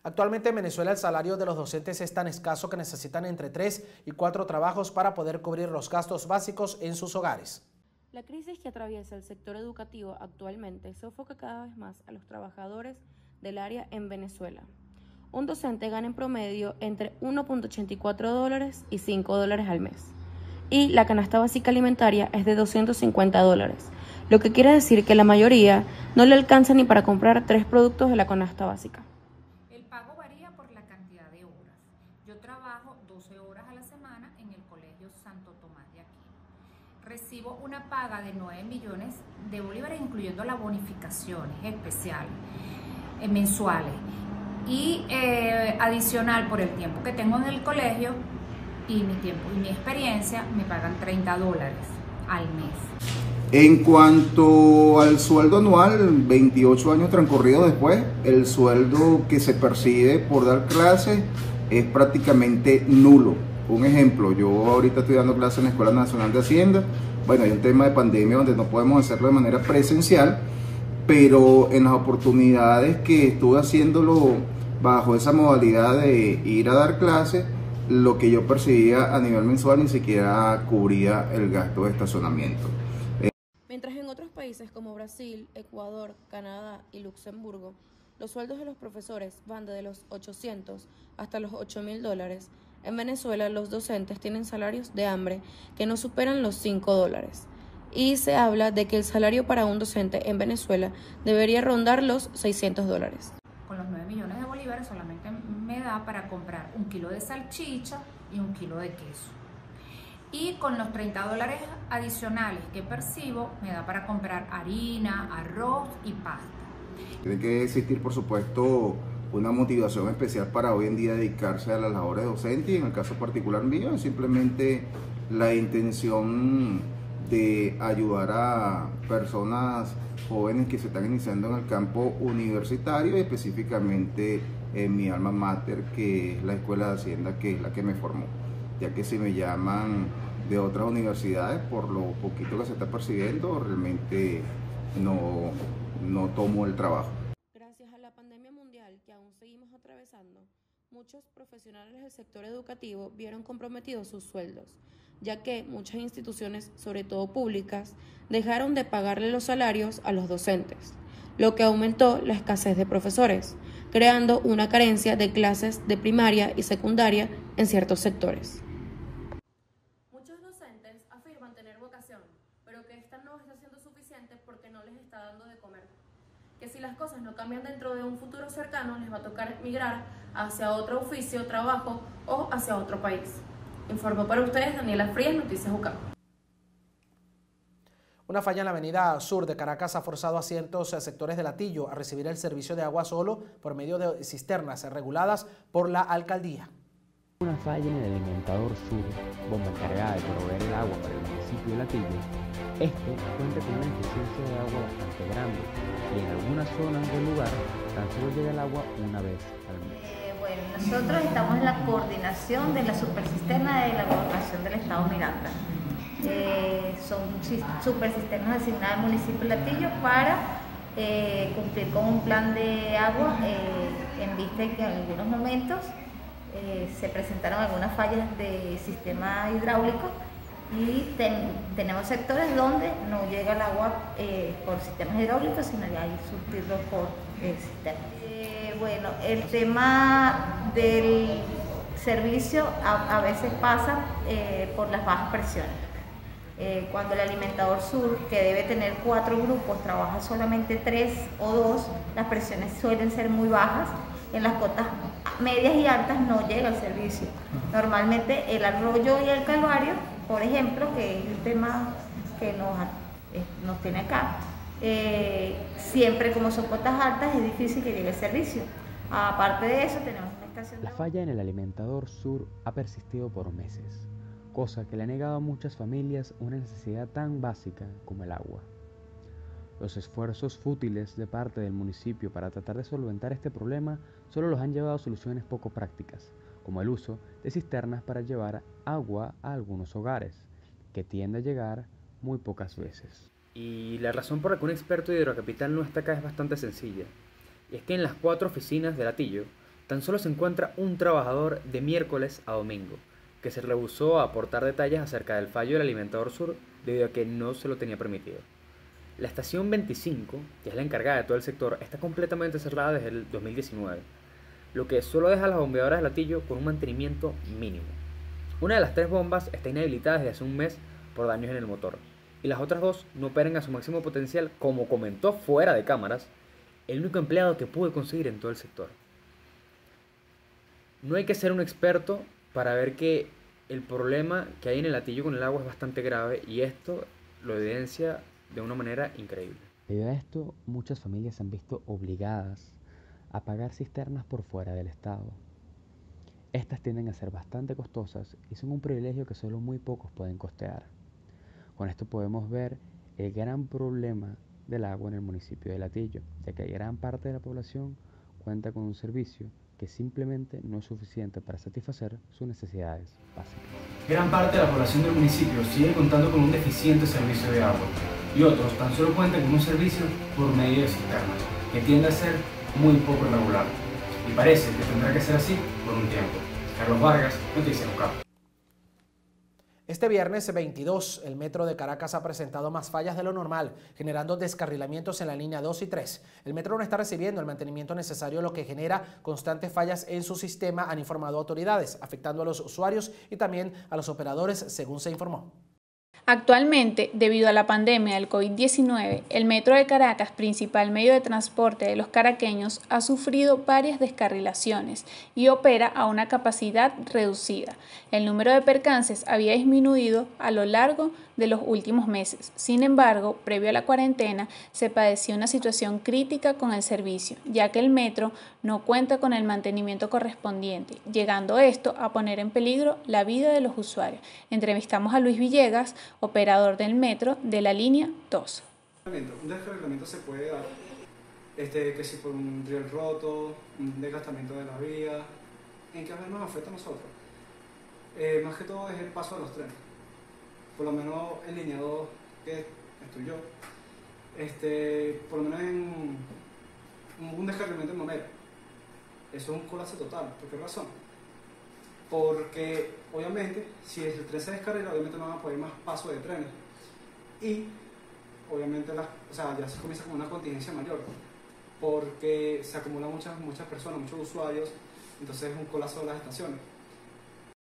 Actualmente en Venezuela el salario de los docentes es tan escaso que necesitan entre tres y cuatro trabajos para poder cubrir los gastos básicos en sus hogares. La crisis que atraviesa el sector educativo actualmente sofoca cada vez más a los trabajadores del área en Venezuela un docente gana en promedio entre 1.84 dólares y 5 dólares al mes. Y la canasta básica alimentaria es de 250 dólares, lo que quiere decir que la mayoría no le alcanza ni para comprar tres productos de la canasta básica. El pago varía por la cantidad de horas. Yo trabajo 12 horas a la semana en el Colegio Santo Tomás de aquí. Recibo una paga de 9 millones de bolívares, incluyendo las bonificaciones especiales eh, mensuales y eh, adicional por el tiempo que tengo en el colegio y mi tiempo y mi experiencia me pagan 30 dólares al mes. En cuanto al sueldo anual, 28 años transcurridos después, el sueldo que se percibe por dar clases es prácticamente nulo. Un ejemplo, yo ahorita estoy dando clases en la Escuela Nacional de Hacienda. Bueno, hay un tema de pandemia donde no podemos hacerlo de manera presencial, pero en las oportunidades que estuve haciéndolo bajo esa modalidad de ir a dar clases, lo que yo percibía a nivel mensual ni siquiera cubría el gasto de estacionamiento. Mientras en otros países como Brasil, Ecuador, Canadá y Luxemburgo, los sueldos de los profesores van de los 800 hasta los 8 mil dólares, en Venezuela los docentes tienen salarios de hambre que no superan los 5 dólares. Y se habla de que el salario para un docente en Venezuela debería rondar los 600 dólares con los 9 millones de bolívares solamente me da para comprar un kilo de salchicha y un kilo de queso. Y con los 30 dólares adicionales que percibo, me da para comprar harina, arroz y pasta. Tiene que existir, por supuesto, una motivación especial para hoy en día dedicarse a las labores docentes y en el caso particular mío es simplemente la intención de ayudar a personas jóvenes que se están iniciando en el campo universitario específicamente en mi alma mater que es la Escuela de Hacienda que es la que me formó, ya que si me llaman de otras universidades por lo poquito que se está percibiendo realmente no, no tomo el trabajo. Gracias a la pandemia mundial que aún seguimos atravesando, muchos profesionales del sector educativo vieron comprometidos sus sueldos ya que muchas instituciones, sobre todo públicas, dejaron de pagarle los salarios a los docentes, lo que aumentó la escasez de profesores, creando una carencia de clases de primaria y secundaria en ciertos sectores. Muchos docentes afirman tener vocación, pero que esta no está siendo suficiente porque no les está dando de comer. Que si las cosas no cambian dentro de un futuro cercano, les va a tocar migrar hacia otro oficio, trabajo o hacia otro país. Informó para ustedes Daniela Frías, Noticias UCAP. Una falla en la avenida sur de Caracas ha forzado a cientos sectores de Latillo a recibir el servicio de agua solo por medio de cisternas reguladas por la alcaldía. Una falla en el alimentador sur, bomba encargada de proveer el agua para el municipio de Latillo, este cuenta con una eficiencia de agua bastante grande y en algunas zonas del lugar tan solo llega el agua una vez al mes. Nosotros estamos en la coordinación de la supercisterna de la gobernación del Estado Miranda. Eh, son supercisternas asignadas al municipio Latillo para eh, cumplir con un plan de agua eh, en vista de que en algunos momentos se presentaron algunas fallas de sistema hidráulico y tenemos sectores donde no llega el agua por sistemas hidráulicos, sino ya hay surtirlo por sistemas bueno, el tema del servicio a, veces pasa eh, por las bajas presiones. Eh, cuando el alimentador sur, que debe tener cuatro grupos, trabaja solamente tres o dos, las presiones suelen ser muy bajas. En las cotas medias y altas no llega el servicio. Normalmente el arroyo y el calvario, por ejemplo, que es el tema que nos, eh, nos tiene acá, eh, siempre como son cotas altas es difícil que llegue el servicio. Aparte de eso tenemos una estación... La falla en el alimentador sur ha persistido por meses cosa que le ha negado a muchas familias una necesidad tan básica como el agua. Los esfuerzos fútiles de parte del municipio para tratar de solventar este problema solo los han llevado a soluciones poco prácticas, como el uso de cisternas para llevar agua a algunos hogares, que tiende a llegar muy pocas veces. Y la razón por la que un experto de hidrocapital no está acá es bastante sencilla. Y es que en las cuatro oficinas de Latillo tan solo se encuentra un trabajador de miércoles a domingo, que se rehusó a aportar detalles acerca del fallo del alimentador sur debido a que no se lo tenía permitido. La estación 25, que es la encargada de todo el sector, está completamente cerrada desde el 2019, lo que solo deja a las bombeadoras de latillo con un mantenimiento mínimo. Una de las tres bombas está inhabilitada desde hace un mes por daños en el motor, y las otras dos no operan a su máximo potencial, como comentó fuera de cámaras el único empleado que pude conseguir en todo el sector. No hay que ser un experto para ver que el problema que hay en el latillo con el agua es bastante grave y esto lo evidencia de una manera increíble. Debido a esto, muchas familias se han visto obligadas a pagar cisternas por fuera del Estado. Estas tienden a ser bastante costosas y son un privilegio que solo muy pocos pueden costear. Con esto podemos ver el gran problema del agua en el municipio de Latillo, ya que gran parte de la población cuenta con un servicio que simplemente no es suficiente para satisfacer sus necesidades básicas. Gran parte de la población del municipio sigue contando con un deficiente servicio de agua y otros tan solo cuentan con un servicio por medio de cisternas, que tiende a ser muy poco regular. Y parece que tendrá que ser así por un tiempo. Carlos Vargas, Noticias Local. Este viernes 22, el metro de Caracas ha presentado más fallas de lo normal, generando descarrilamientos en la línea 2 y 3. El metro no está recibiendo el mantenimiento necesario, lo que genera constantes fallas en su sistema, han informado autoridades, afectando a los usuarios y también a los operadores, según se informó. Actualmente, debido a la pandemia del COVID-19, el Metro de Caracas, principal medio de transporte de los caraqueños, ha sufrido varias descarrilaciones y opera a una capacidad reducida. El número de percances había disminuido a lo largo de los últimos meses. Sin embargo, previo a la cuarentena, se padecía una situación crítica con el servicio, ya que el metro no cuenta con el mantenimiento correspondiente, llegando esto a poner en peligro la vida de los usuarios. Entrevistamos a Luis Villegas, operador del metro de la línea 2. Un descarrilamiento se puede dar, este, que si por un riel roto, un desgastamiento de la vía, ¿en qué nos afecta a nosotros? Eh, más que todo es el paso de los trenes por lo menos en línea 2, que estoy yo, este, por lo menos en un descargamiento en Mamera. Eso es un colapso total. ¿Por qué razón? Porque obviamente, si el tren se descarrila, obviamente no van a poder más paso de trenes. Y obviamente o sea, ya se comienza con una contingencia mayor. Porque se acumulan muchas, muchas personas, muchos usuarios, entonces es un colapso de las estaciones.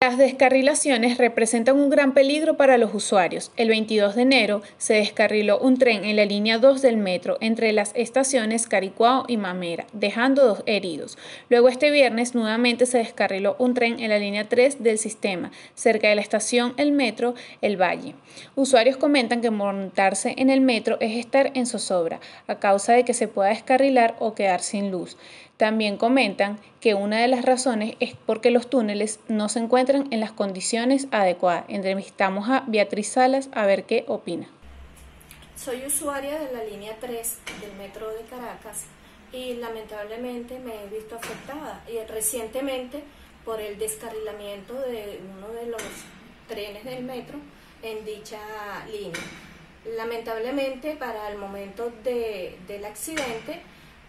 Las descarrilaciones representan un gran peligro para los usuarios. El 22 de enero se descarriló un tren en la línea 2 del metro entre las estaciones Caricuao y Mamera, dejando dos heridos. Luego este viernes nuevamente se descarriló un tren en la línea 3 del sistema, cerca de la estación El Metro El Valle. Usuarios comentan que montarse en el metro es estar en zozobra, a causa de que se pueda descarrilar o quedar sin luz. También comentan que una de las razones es porque los túneles no se encuentran en las condiciones adecuadas. Entrevistamos a Beatriz Salas a ver qué opina. Soy usuaria de la línea 3 del metro de Caracas y lamentablemente me he visto afectada y recientemente por el descarrilamiento de uno de los trenes del metro en dicha línea. Lamentablemente para el momento del accidente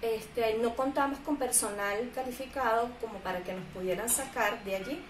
este, no contamos con personal calificado como para que nos pudieran sacar de allí.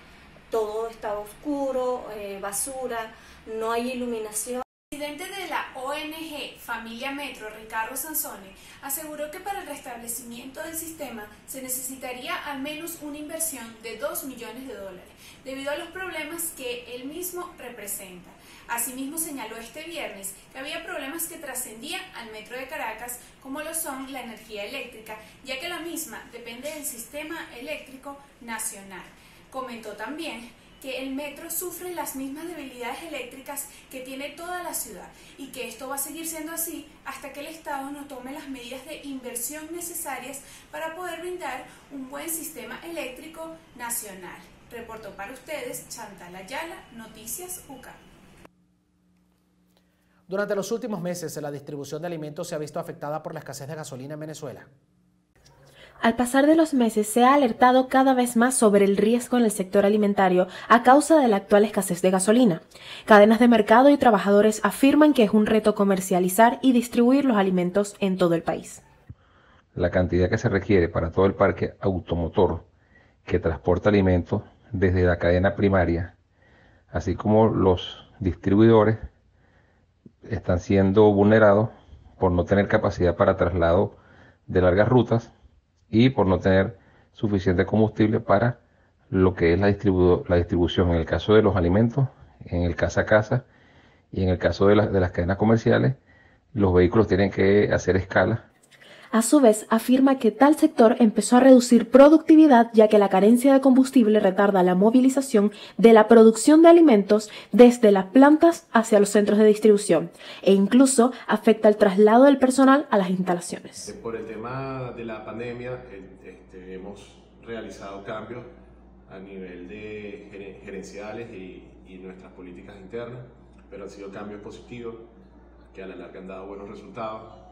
Todo estaba oscuro, eh, basura, no hay iluminación. El presidente de la ONG Familia Metro, Ricardo Sansone, aseguró que para el restablecimiento del sistema se necesitaría al menos una inversión de 2 millones de dólares, debido a los problemas que él mismo representa. Asimismo señaló este viernes que había problemas que trascendían al Metro de Caracas, como lo son la energía eléctrica, ya que la misma depende del sistema eléctrico nacional. Comentó también que el metro sufre las mismas debilidades eléctricas que tiene toda la ciudad y que esto va a seguir siendo así hasta que el Estado no tome las medidas de inversión necesarias para poder brindar un buen sistema eléctrico nacional. Reportó para ustedes Chantal Ayala, Noticias UCA. Durante los últimos meses, la distribución de alimentos se ha visto afectada por la escasez de gasolina en Venezuela. Al pasar de los meses se ha alertado cada vez más sobre el riesgo en el sector alimentario a causa de la actual escasez de gasolina. Cadenas de mercado y trabajadores afirman que es un reto comercializar y distribuir los alimentos en todo el país. La cantidad que se requiere para todo el parque automotor que transporta alimentos desde la cadena primaria, así como los distribuidores, están siendo vulnerados por no tener capacidad para traslado de largas rutas y por no tener suficiente combustible para lo que es la, la distribución. En el caso de los alimentos, en el casa a casa y en el caso de, de las cadenas comerciales, los vehículos tienen que hacer escala a su vez, afirma que tal sector empezó a reducir productividad ya que la carencia de combustible retarda la movilización de la producción de alimentos desde las plantas hacia los centros de distribución e incluso afecta el traslado del personal a las instalaciones. Por el tema de la pandemia este, hemos realizado cambios a nivel de gerenciales y, y nuestras políticas internas, pero han sido cambios positivos que a la larga han dado buenos resultados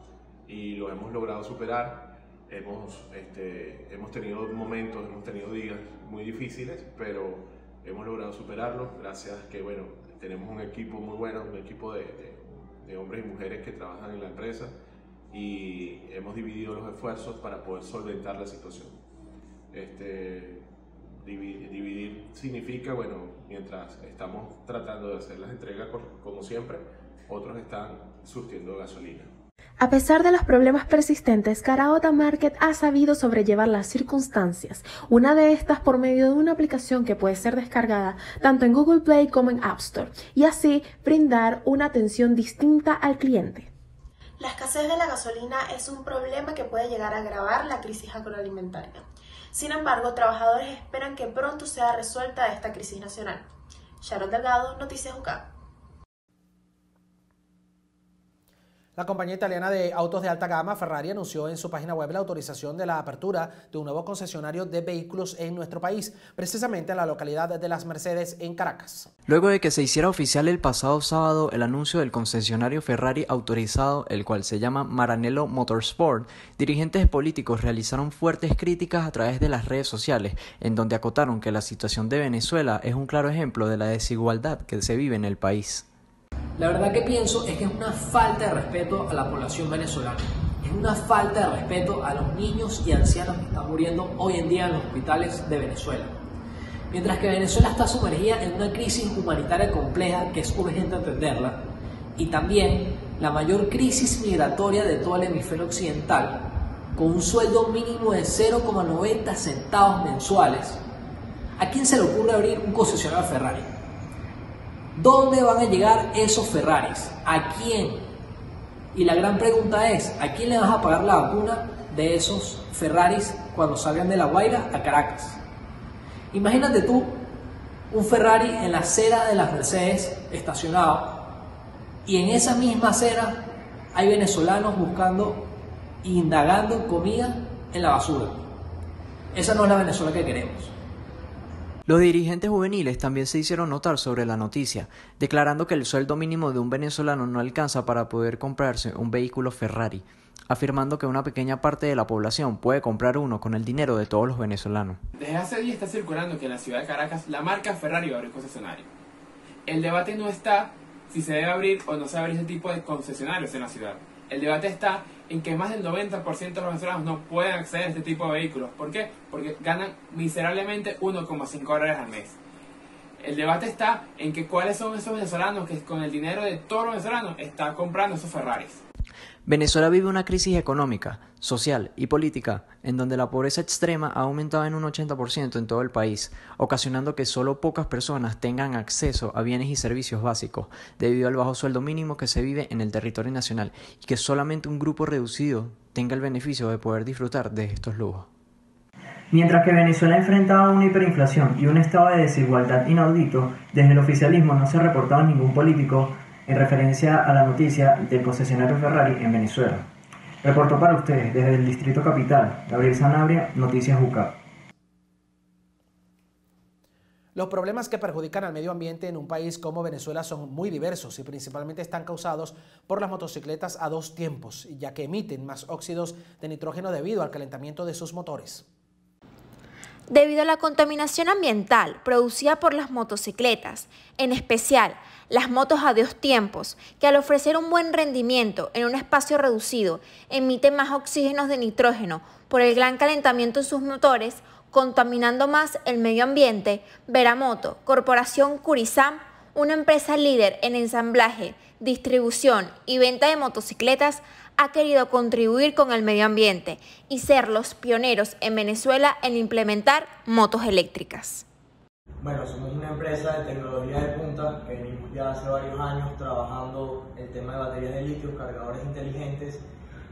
y lo hemos logrado superar. Hemos, este, hemos tenido momentos, hemos tenido días muy difíciles, pero hemos logrado superarlos gracias a que, bueno, tenemos un equipo muy bueno, un equipo de, de, hombres y mujeres que trabajan en la empresa y hemos dividido los esfuerzos para poder solventar la situación. Este, dividir, dividir, significa, bueno, mientras estamos tratando de hacer las entregas como siempre, otros están surtiendo gasolina. A pesar de los problemas persistentes, Caraota Market ha sabido sobrellevar las circunstancias, una de estas por medio de una aplicación que puede ser descargada tanto en Google Play como en App Store, y así brindar una atención distinta al cliente. La escasez de la gasolina es un problema que puede llegar a agravar la crisis agroalimentaria. Sin embargo, trabajadores esperan que pronto sea resuelta esta crisis nacional. Sharon Delgado, Noticias UCA. La compañía italiana de autos de alta gama, Ferrari, anunció en su página web la autorización de la apertura de un nuevo concesionario de vehículos en nuestro país, precisamente en la localidad de Las Mercedes, en Caracas. Luego de que se hiciera oficial el pasado sábado el anuncio del concesionario Ferrari autorizado, el cual se llama Maranello Motorsport, dirigentes políticos realizaron fuertes críticas a través de las redes sociales, en donde acotaron que la situación de Venezuela es un claro ejemplo de la desigualdad que se vive en el país. La verdad que pienso es que es una falta de respeto a la población venezolana. Es una falta de respeto a los niños y ancianos que están muriendo hoy en día en los hospitales de Venezuela. Mientras que Venezuela está sumergida en una crisis humanitaria compleja que es urgente entenderla, y también la mayor crisis migratoria de todo el hemisferio occidental, con un sueldo mínimo de 0,90 centavos mensuales, ¿a quién se le ocurre abrir un concesionario Ferrari? ¿Dónde van a llegar esos Ferraris? ¿A quién? Y la gran pregunta es, ¿a quién le vas a pagar la vacuna de esos Ferraris cuando salgan de La Guaira a Caracas? Imagínate tú un Ferrari en la acera de las Mercedes estacionado y en esa misma acera hay venezolanos buscando e indagando comida en la basura. Esa no es la Venezuela que queremos. Los dirigentes juveniles también se hicieron notar sobre la noticia, declarando que el sueldo mínimo de un venezolano no alcanza para poder comprarse un vehículo Ferrari, afirmando que una pequeña parte de la población puede comprar uno con el dinero de todos los venezolanos. Desde hace días está circulando que en la ciudad de Caracas la marca Ferrari va a concesionario. El debate no está si se debe abrir o no se abrir ese tipo de concesionarios en la ciudad. El debate está en que más del 90% de los venezolanos no pueden acceder a este tipo de vehículos. ¿Por qué? Porque ganan miserablemente 1,5 dólares al mes. El debate está en que cuáles son esos venezolanos que con el dinero de todos los venezolanos están comprando esos Ferraris. Venezuela vive una crisis económica, social y política en donde la pobreza extrema ha aumentado en un 80% en todo el país, ocasionando que solo pocas personas tengan acceso a bienes y servicios básicos debido al bajo sueldo mínimo que se vive en el territorio nacional y que solamente un grupo reducido tenga el beneficio de poder disfrutar de estos lujos. Mientras que Venezuela enfrentaba una hiperinflación y un estado de desigualdad inaudito, desde el oficialismo no se ha reportado ningún político en referencia a la noticia del concesionario Ferrari en Venezuela. Reportó para ustedes desde el Distrito Capital, Gabriel Sanabria, Noticias UCAP. Los problemas que perjudican al medio ambiente en un país como Venezuela son muy diversos y principalmente están causados por las motocicletas a dos tiempos, ya que emiten más óxidos de nitrógeno debido al calentamiento de sus motores. Debido a la contaminación ambiental producida por las motocicletas, en especial las motos a dos tiempos, que al ofrecer un buen rendimiento en un espacio reducido emiten más oxígenos de nitrógeno por el gran calentamiento en sus motores, contaminando más el medio ambiente, Veramoto, Corporación Curizam, una empresa líder en ensamblaje, distribución y venta de motocicletas, ha querido contribuir con el medio ambiente y ser los pioneros en Venezuela en implementar motos eléctricas. Bueno, somos una empresa de tecnología de punta que venimos ya hace varios años trabajando el tema de baterías de litio, cargadores inteligentes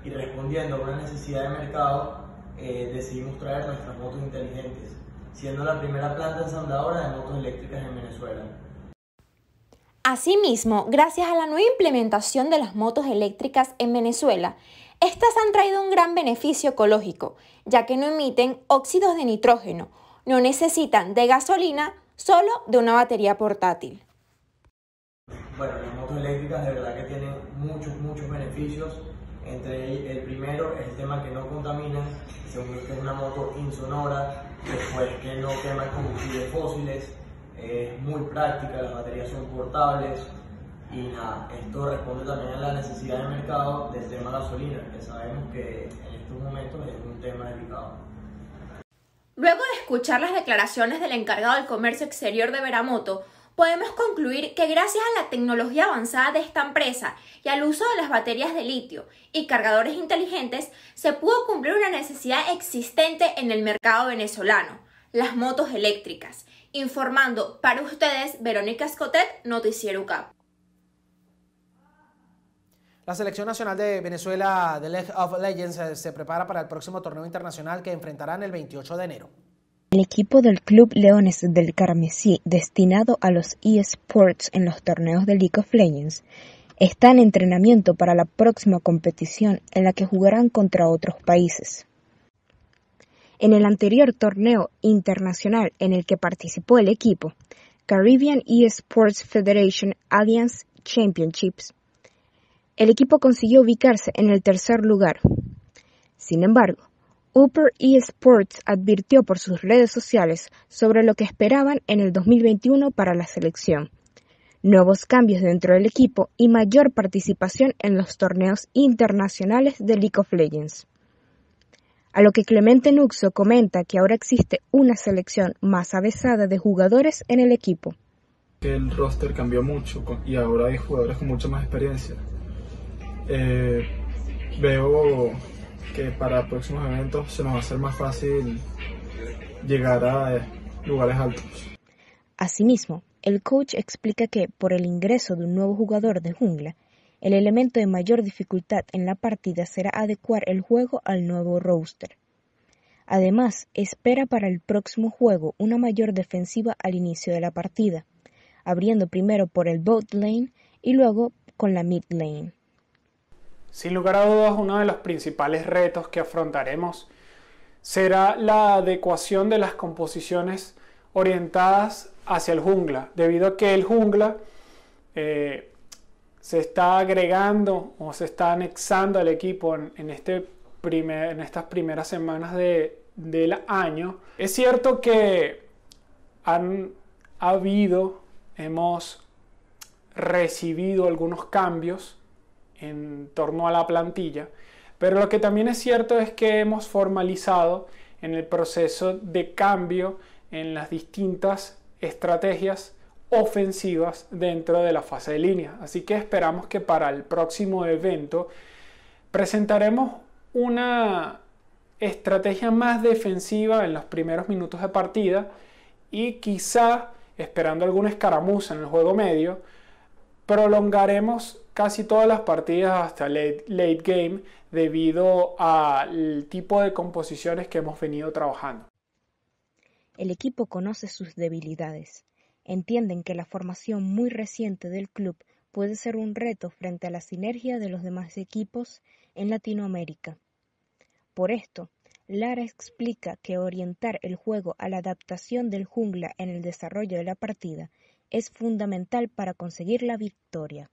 y respondiendo a una necesidad de mercado, eh, decidimos traer nuestras motos inteligentes, siendo la primera planta ensambladora de motos eléctricas en Venezuela. Asimismo, gracias a la nueva implementación de las motos eléctricas en Venezuela, estas han traído un gran beneficio ecológico, ya que no emiten óxidos de nitrógeno, no necesitan de gasolina, solo de una batería portátil. Bueno, las motos eléctricas de verdad que tienen muchos, muchos beneficios. Entre el primero es el tema que no contamina, segundo que es una moto insonora, después que no quema combustibles fósiles, es muy práctica, las baterías son portables y nada, esto responde también a la necesidad de mercado del tema gasolina, que sabemos que en estos momentos es un tema delicado. Luego de escuchar las declaraciones del encargado del comercio exterior de Veramoto, podemos concluir que gracias a la tecnología avanzada de esta empresa y al uso de las baterías de litio y cargadores inteligentes, se pudo cumplir una necesidad existente en el mercado venezolano, las motos eléctricas. Informando para ustedes, Verónica Escotet, Noticiero UCAP. La selección nacional de Venezuela de League of Legends eh, se prepara para el próximo torneo internacional que enfrentarán el 28 de enero. El equipo del Club Leones del Carmesí, destinado a los eSports en los torneos de League of Legends, está en entrenamiento para la próxima competición en la que jugarán contra otros países. En el anterior torneo internacional en el que participó el equipo, Caribbean eSports Federation Alliance Championships, el equipo consiguió ubicarse en el tercer lugar. Sin embargo, Upper eSports advirtió por sus redes sociales sobre lo que esperaban en el 2021 para la selección. Nuevos cambios dentro del equipo y mayor participación en los torneos internacionales de League of Legends. A lo que Clemente Nuxo comenta que ahora existe una selección más avesada de jugadores en el equipo. El roster cambió mucho y ahora hay jugadores con mucha más experiencia. Eh, veo que para próximos eventos se nos va a hacer más fácil llegar a eh, lugares altos. Asimismo, el coach explica que por el ingreso de un nuevo jugador de jungla, el elemento de mayor dificultad en la partida será adecuar el juego al nuevo roster. Además, espera para el próximo juego una mayor defensiva al inicio de la partida, abriendo primero por el bot lane y luego con la mid lane. Sin lugar a dudas, uno de los principales retos que afrontaremos será la adecuación de las composiciones orientadas hacia el jungla, debido a que el jungla eh, se está agregando o se está anexando al equipo en, este en estas primeras semanas del año. Es cierto que han habido, hemos recibido algunos cambios en torno a la plantilla, pero lo que también es cierto es que hemos formalizado en el proceso de cambio en las distintas estrategias ofensivas dentro de la fase de línea. Así que esperamos que para el próximo evento presentaremos una estrategia más defensiva en los primeros minutos de partida y quizá, esperando alguna escaramuza en el juego medio, prolongaremos casi todas las partidas hasta late, late game debido al tipo de composiciones que hemos venido trabajando. El equipo conoce sus debilidades. Entienden que la formación muy reciente del club puede ser un reto frente a la sinergia de los demás equipos en Latinoamérica. Por esto, Lara explica que orientar el juego a la adaptación del jungla en el desarrollo de la partida es fundamental para conseguir la victoria.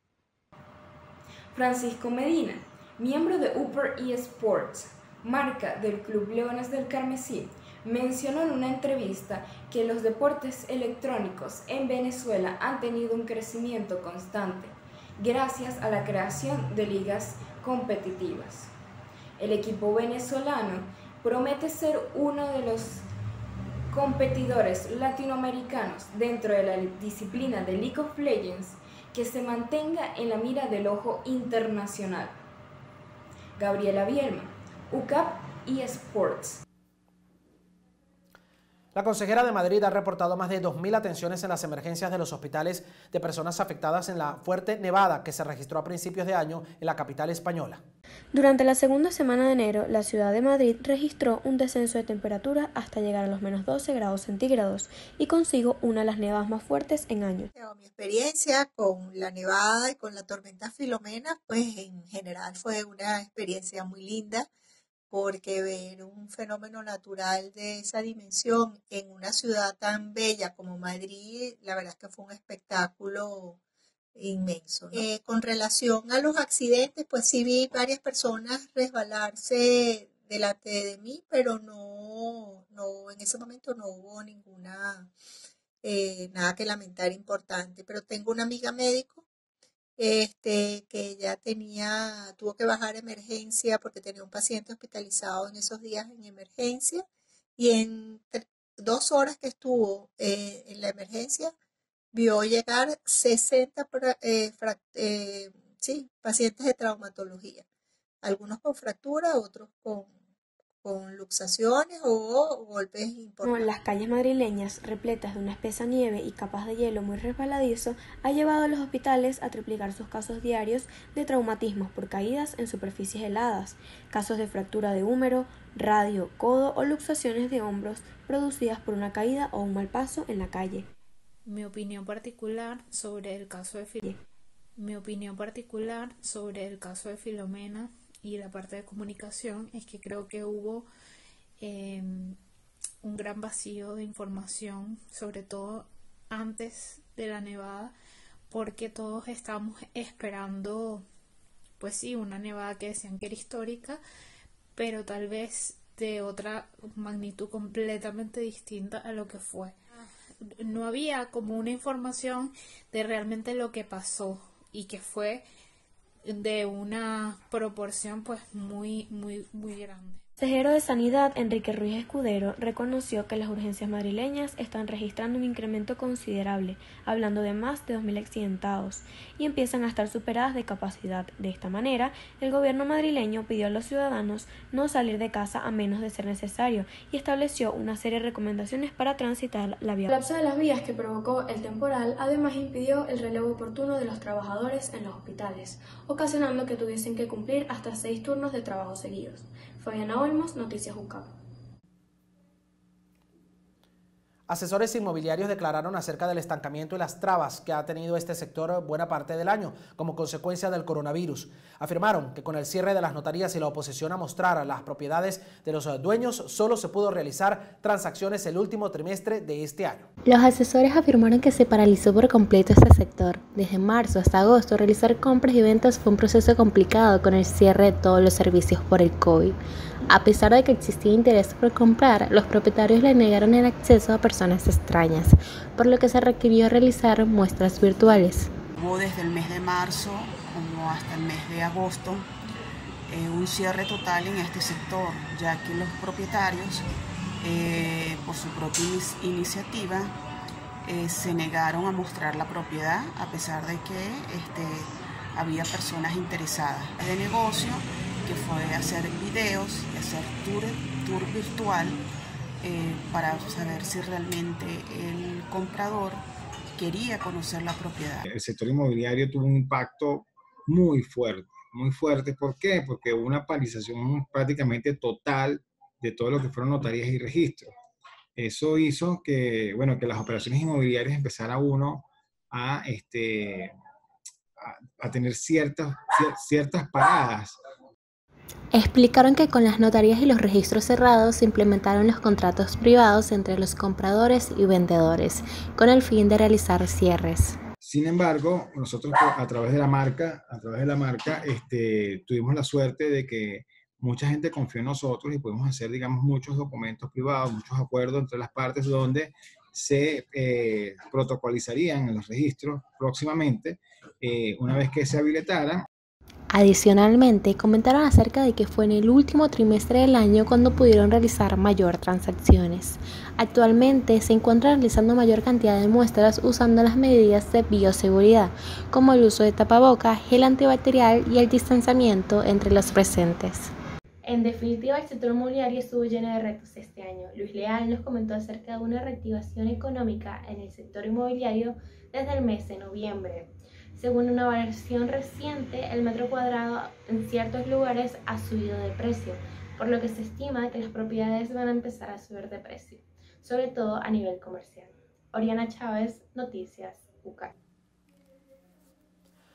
Francisco Medina, miembro de Upper eSports, marca del Club Leones del Carmesí, mencionó en una entrevista que los deportes electrónicos en Venezuela han tenido un crecimiento constante gracias a la creación de ligas competitivas. El equipo venezolano promete ser uno de los competidores latinoamericanos dentro de la disciplina de League of Legends que se mantenga en la mira del ojo internacional. Gabriela Bielma, UCAP y Sports. La consejera de Madrid ha reportado más de 2.000 atenciones en las emergencias de los hospitales de personas afectadas en la fuerte nevada que se registró a principios de año en la capital española. Durante la segunda semana de enero, la ciudad de Madrid registró un descenso de temperatura hasta llegar a los menos 12 grados centígrados y consigo una de las nevadas más fuertes en años. Mi experiencia con la nevada y con la tormenta Filomena, pues en general fue una experiencia muy linda porque ver un fenómeno natural de esa dimensión en una ciudad tan bella como Madrid, la verdad es que fue un espectáculo inmenso. Eh, con relación a los accidentes, pues sí vi varias personas resbalarse delante de mí, pero no, no en ese momento no hubo ninguna, eh, nada que lamentar importante. Pero tengo una amiga médico este, que ya tenía, tuvo que bajar emergencia porque tenía un paciente hospitalizado en esos días en emergencia y en dos horas que estuvo eh, en la emergencia vio llegar 60 eh, eh, sí, pacientes de traumatología, algunos con fractura, otros con con luxaciones o golpes importantes. Las calles madrileñas, repletas de una espesa nieve y capas de hielo muy resbaladizo, ha llevado a los hospitales a triplicar sus casos diarios de traumatismos por caídas en superficies heladas, casos de fractura de húmero, radio, codo o luxaciones de hombros producidas por una caída o un mal paso en la calle. Mi opinión particular sobre el caso de Mi opinión particular sobre el caso de Filomena y la parte de comunicación es que creo que hubo em, un gran vacío de información, sobre todo antes de la nevada, porque todos estábamos esperando, pues sí, una nevada que decían que era histórica, pero tal vez de otra magnitud completamente distinta a lo que fue. No había como una información de realmente lo que pasó y que fue de una proporción pues muy muy muy grande. Consejero de Sanidad Enrique Ruiz Escudero reconoció que las urgencias madrileñas están registrando un incremento considerable, hablando de más de 2.000 accidentados, y empiezan a estar superadas de capacidad. De esta manera, el gobierno madrileño pidió a los ciudadanos no salir de casa a menos de ser necesario y estableció una serie de recomendaciones para transitar la vía. El colapso de las vías que provocó el temporal además impidió el relevo oportuno de los trabajadores en los hospitales, ocasionando que tuviesen que cumplir hasta seis turnos de trabajo seguidos. Fabiana Olmos, Noticias UCAP. Asesores inmobiliarios declararon acerca del estancamiento y las trabas que ha tenido este sector buena parte del año como consecuencia del coronavirus. Afirmaron que con el cierre de las notarías y la oposición a mostrar las propiedades de los dueños, solo se pudo realizar transacciones el último trimestre de este año. Los asesores afirmaron que se paralizó por completo este sector. Desde marzo hasta agosto, realizar compras y ventas fue un proceso complicado con el cierre de todos los servicios por el COVID. A pesar de que existía interés por comprar, los propietarios le negaron el acceso a personas extrañas, por lo que se requirió realizar muestras virtuales. Hubo desde el mes de marzo como hasta el mes de agosto eh, un cierre total en este sector, ya que los propietarios, eh, por su propia iniciativa, eh, se negaron a mostrar la propiedad a pesar de que este, había personas interesadas de negocio que fue hacer videos hacer tour, tour virtual eh, para saber si realmente el comprador quería conocer la propiedad. El sector inmobiliario tuvo un impacto muy fuerte, muy fuerte. ¿Por qué? Porque hubo una paralización prácticamente total de todo lo que fueron notarías y registros. Eso hizo que, bueno, que las operaciones inmobiliarias empezara uno a, este, a, tener ciertas, ciertas paradas. Explicaron que con las notarías y los registros cerrados se implementaron los contratos privados entre los compradores y vendedores, con el fin de realizar cierres. Sin embargo, nosotros a través de la marca, a través de la marca, este, tuvimos la suerte de que mucha gente confió en nosotros y podemos hacer, digamos, muchos documentos privados, muchos acuerdos entre las partes donde se eh, protocolizarían en los registros próximamente, eh, una vez que se habilitaran. Adicionalmente, comentaron acerca de que fue en el último trimestre del año cuando pudieron realizar mayor transacciones. Actualmente se encuentra realizando mayor cantidad de muestras usando las medidas de bioseguridad, como el uso de tapaboca, gel antibacterial y el distanciamiento entre los presentes. En definitiva, el sector inmobiliario estuvo lleno de retos este año. Luis Leal nos comentó acerca de una reactivación económica en el sector inmobiliario desde el mes de noviembre. Según una evaluación reciente, el metro cuadrado en ciertos lugares ha subido de precio, por lo que se estima que las propiedades van a empezar a subir de precio, sobre todo a nivel comercial. Oriana Chávez, Noticias, UCA.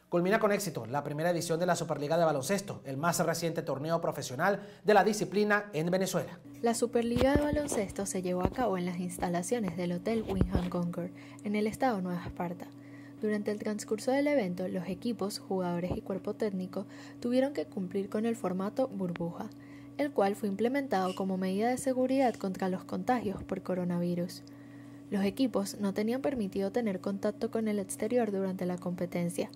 Culmina con éxito la primera edición de la Superliga de Baloncesto, el más reciente torneo profesional de la disciplina en Venezuela. La Superliga de Baloncesto se llevó a cabo en las instalaciones del Hotel Wingham Concord, en el estado Nueva Esparta. Durante el transcurso del evento, los equipos, jugadores y cuerpo técnico tuvieron que cumplir con el formato burbuja, el cual fue implementado como medida de seguridad contra los contagios por coronavirus. Los equipos no tenían permitido tener contacto con el exterior durante la competencia,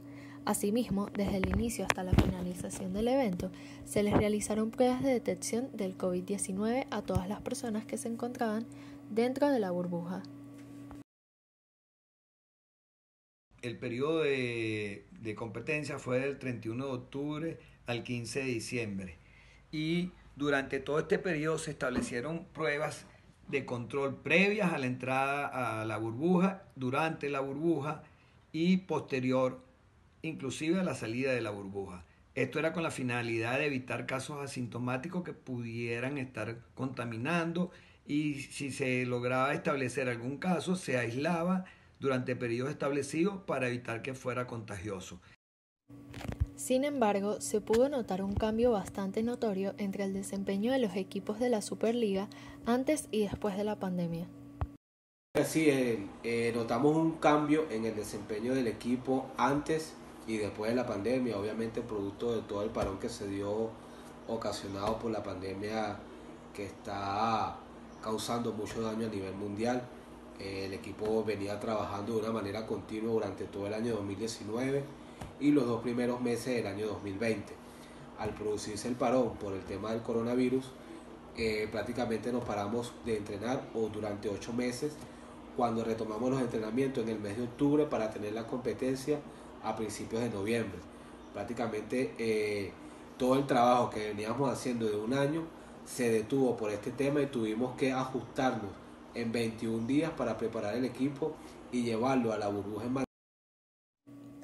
Asimismo, desde el inicio hasta la finalización del evento, se les realizaron pruebas de detección del COVID-19 a todas las personas que se encontraban dentro de la burbuja. El periodo de, competencia fue del 31 de octubre al 15 de diciembre y durante todo este periodo se establecieron pruebas de control previas a la entrada a la burbuja, durante la burbuja y posterior inclusive a la salida de la burbuja. Esto era con la finalidad de evitar casos asintomáticos que pudieran estar contaminando y si se lograba establecer algún caso, se aislaba durante periodos establecidos para evitar que fuera contagioso. Sin embargo, se pudo notar un cambio bastante notorio entre el desempeño de los equipos de la Superliga antes y después de la pandemia. Sí, eh, eh, notamos un cambio en el desempeño del equipo antes y después de la pandemia, obviamente producto de todo el parón que se dio ocasionado por la pandemia que está causando mucho daño a nivel mundial. El equipo venía trabajando de una manera continua durante todo el año 2019 y los dos primeros meses del año 2020. Al producirse el parón por el tema del coronavirus, eh, prácticamente nos paramos de entrenar o durante ocho meses cuando retomamos los entrenamientos en el mes de octubre para tener la competencia a principios de noviembre. Prácticamente eh, todo el trabajo que veníamos haciendo de un año se detuvo por este tema y tuvimos que ajustarnos en 21 días para preparar el equipo y llevarlo a la burbuja en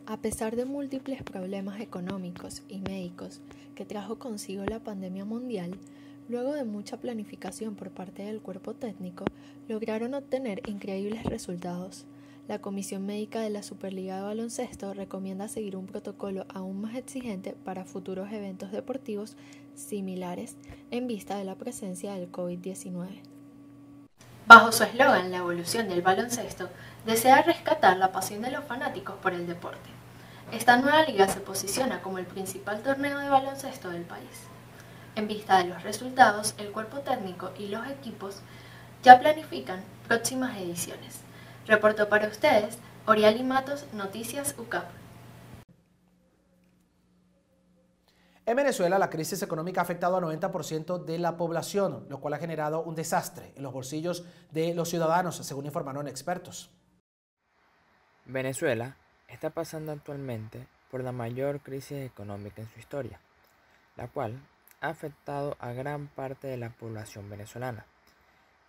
A pesar de múltiples problemas económicos y médicos que trajo consigo la pandemia mundial, luego de mucha planificación por parte del cuerpo técnico, lograron obtener increíbles resultados. La Comisión Médica de la Superliga de Baloncesto recomienda seguir un protocolo aún más exigente para futuros eventos deportivos similares en vista de la presencia del COVID-19. Bajo su eslogan La evolución del baloncesto, desea rescatar la pasión de los fanáticos por el deporte. Esta nueva liga se posiciona como el principal torneo de baloncesto del país. En vista de los resultados, el cuerpo técnico y los equipos ya planifican próximas ediciones. Reportó para ustedes Oriali Matos, Noticias UCAP. En Venezuela, la crisis económica ha afectado al 90% de la población, lo cual ha generado un desastre en los bolsillos de los ciudadanos, según informaron expertos. Venezuela está pasando actualmente por la mayor crisis económica en su historia, la cual ha afectado a gran parte de la población venezolana,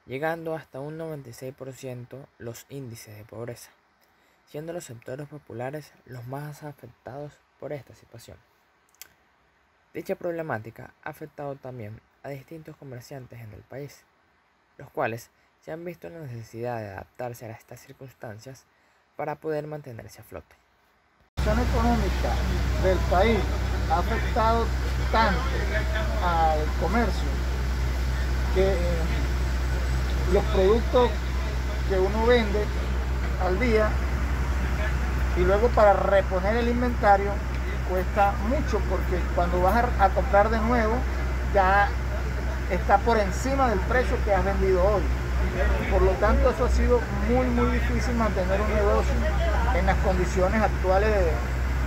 llegando hasta un 96% los índices de pobreza, siendo los sectores populares los más afectados por esta situación. Dicha problemática ha afectado también a distintos comerciantes en el país, los cuales se han visto en la necesidad de adaptarse a estas circunstancias para poder mantenerse a flote. La situación económica del país ha afectado tanto al comercio que eh, los productos que uno vende al día y luego para reponer el inventario cuesta mucho porque cuando vas a, comprar de nuevo ya está por encima del precio que has vendido hoy. Por lo tanto, eso ha sido muy, muy difícil mantener un negocio en las condiciones actuales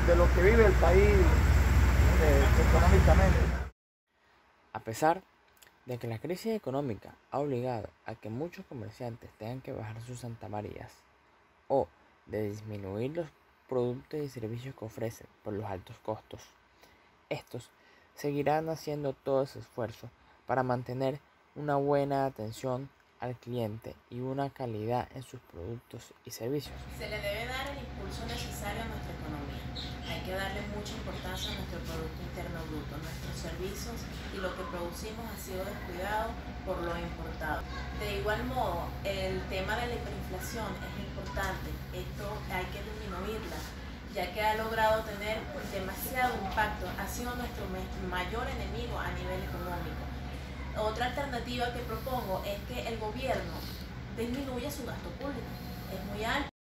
de, lo que vive el país eh, económicamente. A pesar de que la crisis económica ha obligado a que muchos comerciantes tengan que bajar sus santamarías o de disminuir los productos y servicios que ofrecen por los altos costos, estos seguirán haciendo todo ese esfuerzo para mantener una buena atención al cliente y una calidad en sus productos y servicios. Se le debe dar el impulso necesario a. Hay que darle mucha importancia a nuestro Producto Interno Bruto, nuestros servicios y lo que producimos ha sido descuidado por lo importado. De igual modo, el tema de la hiperinflación es importante. Esto hay que disminuirla ya que ha logrado tener demasiado impacto, ha sido nuestro mayor enemigo a nivel económico otra alternativa que propongo es que el gobierno disminuya su gasto público. Es muy alto.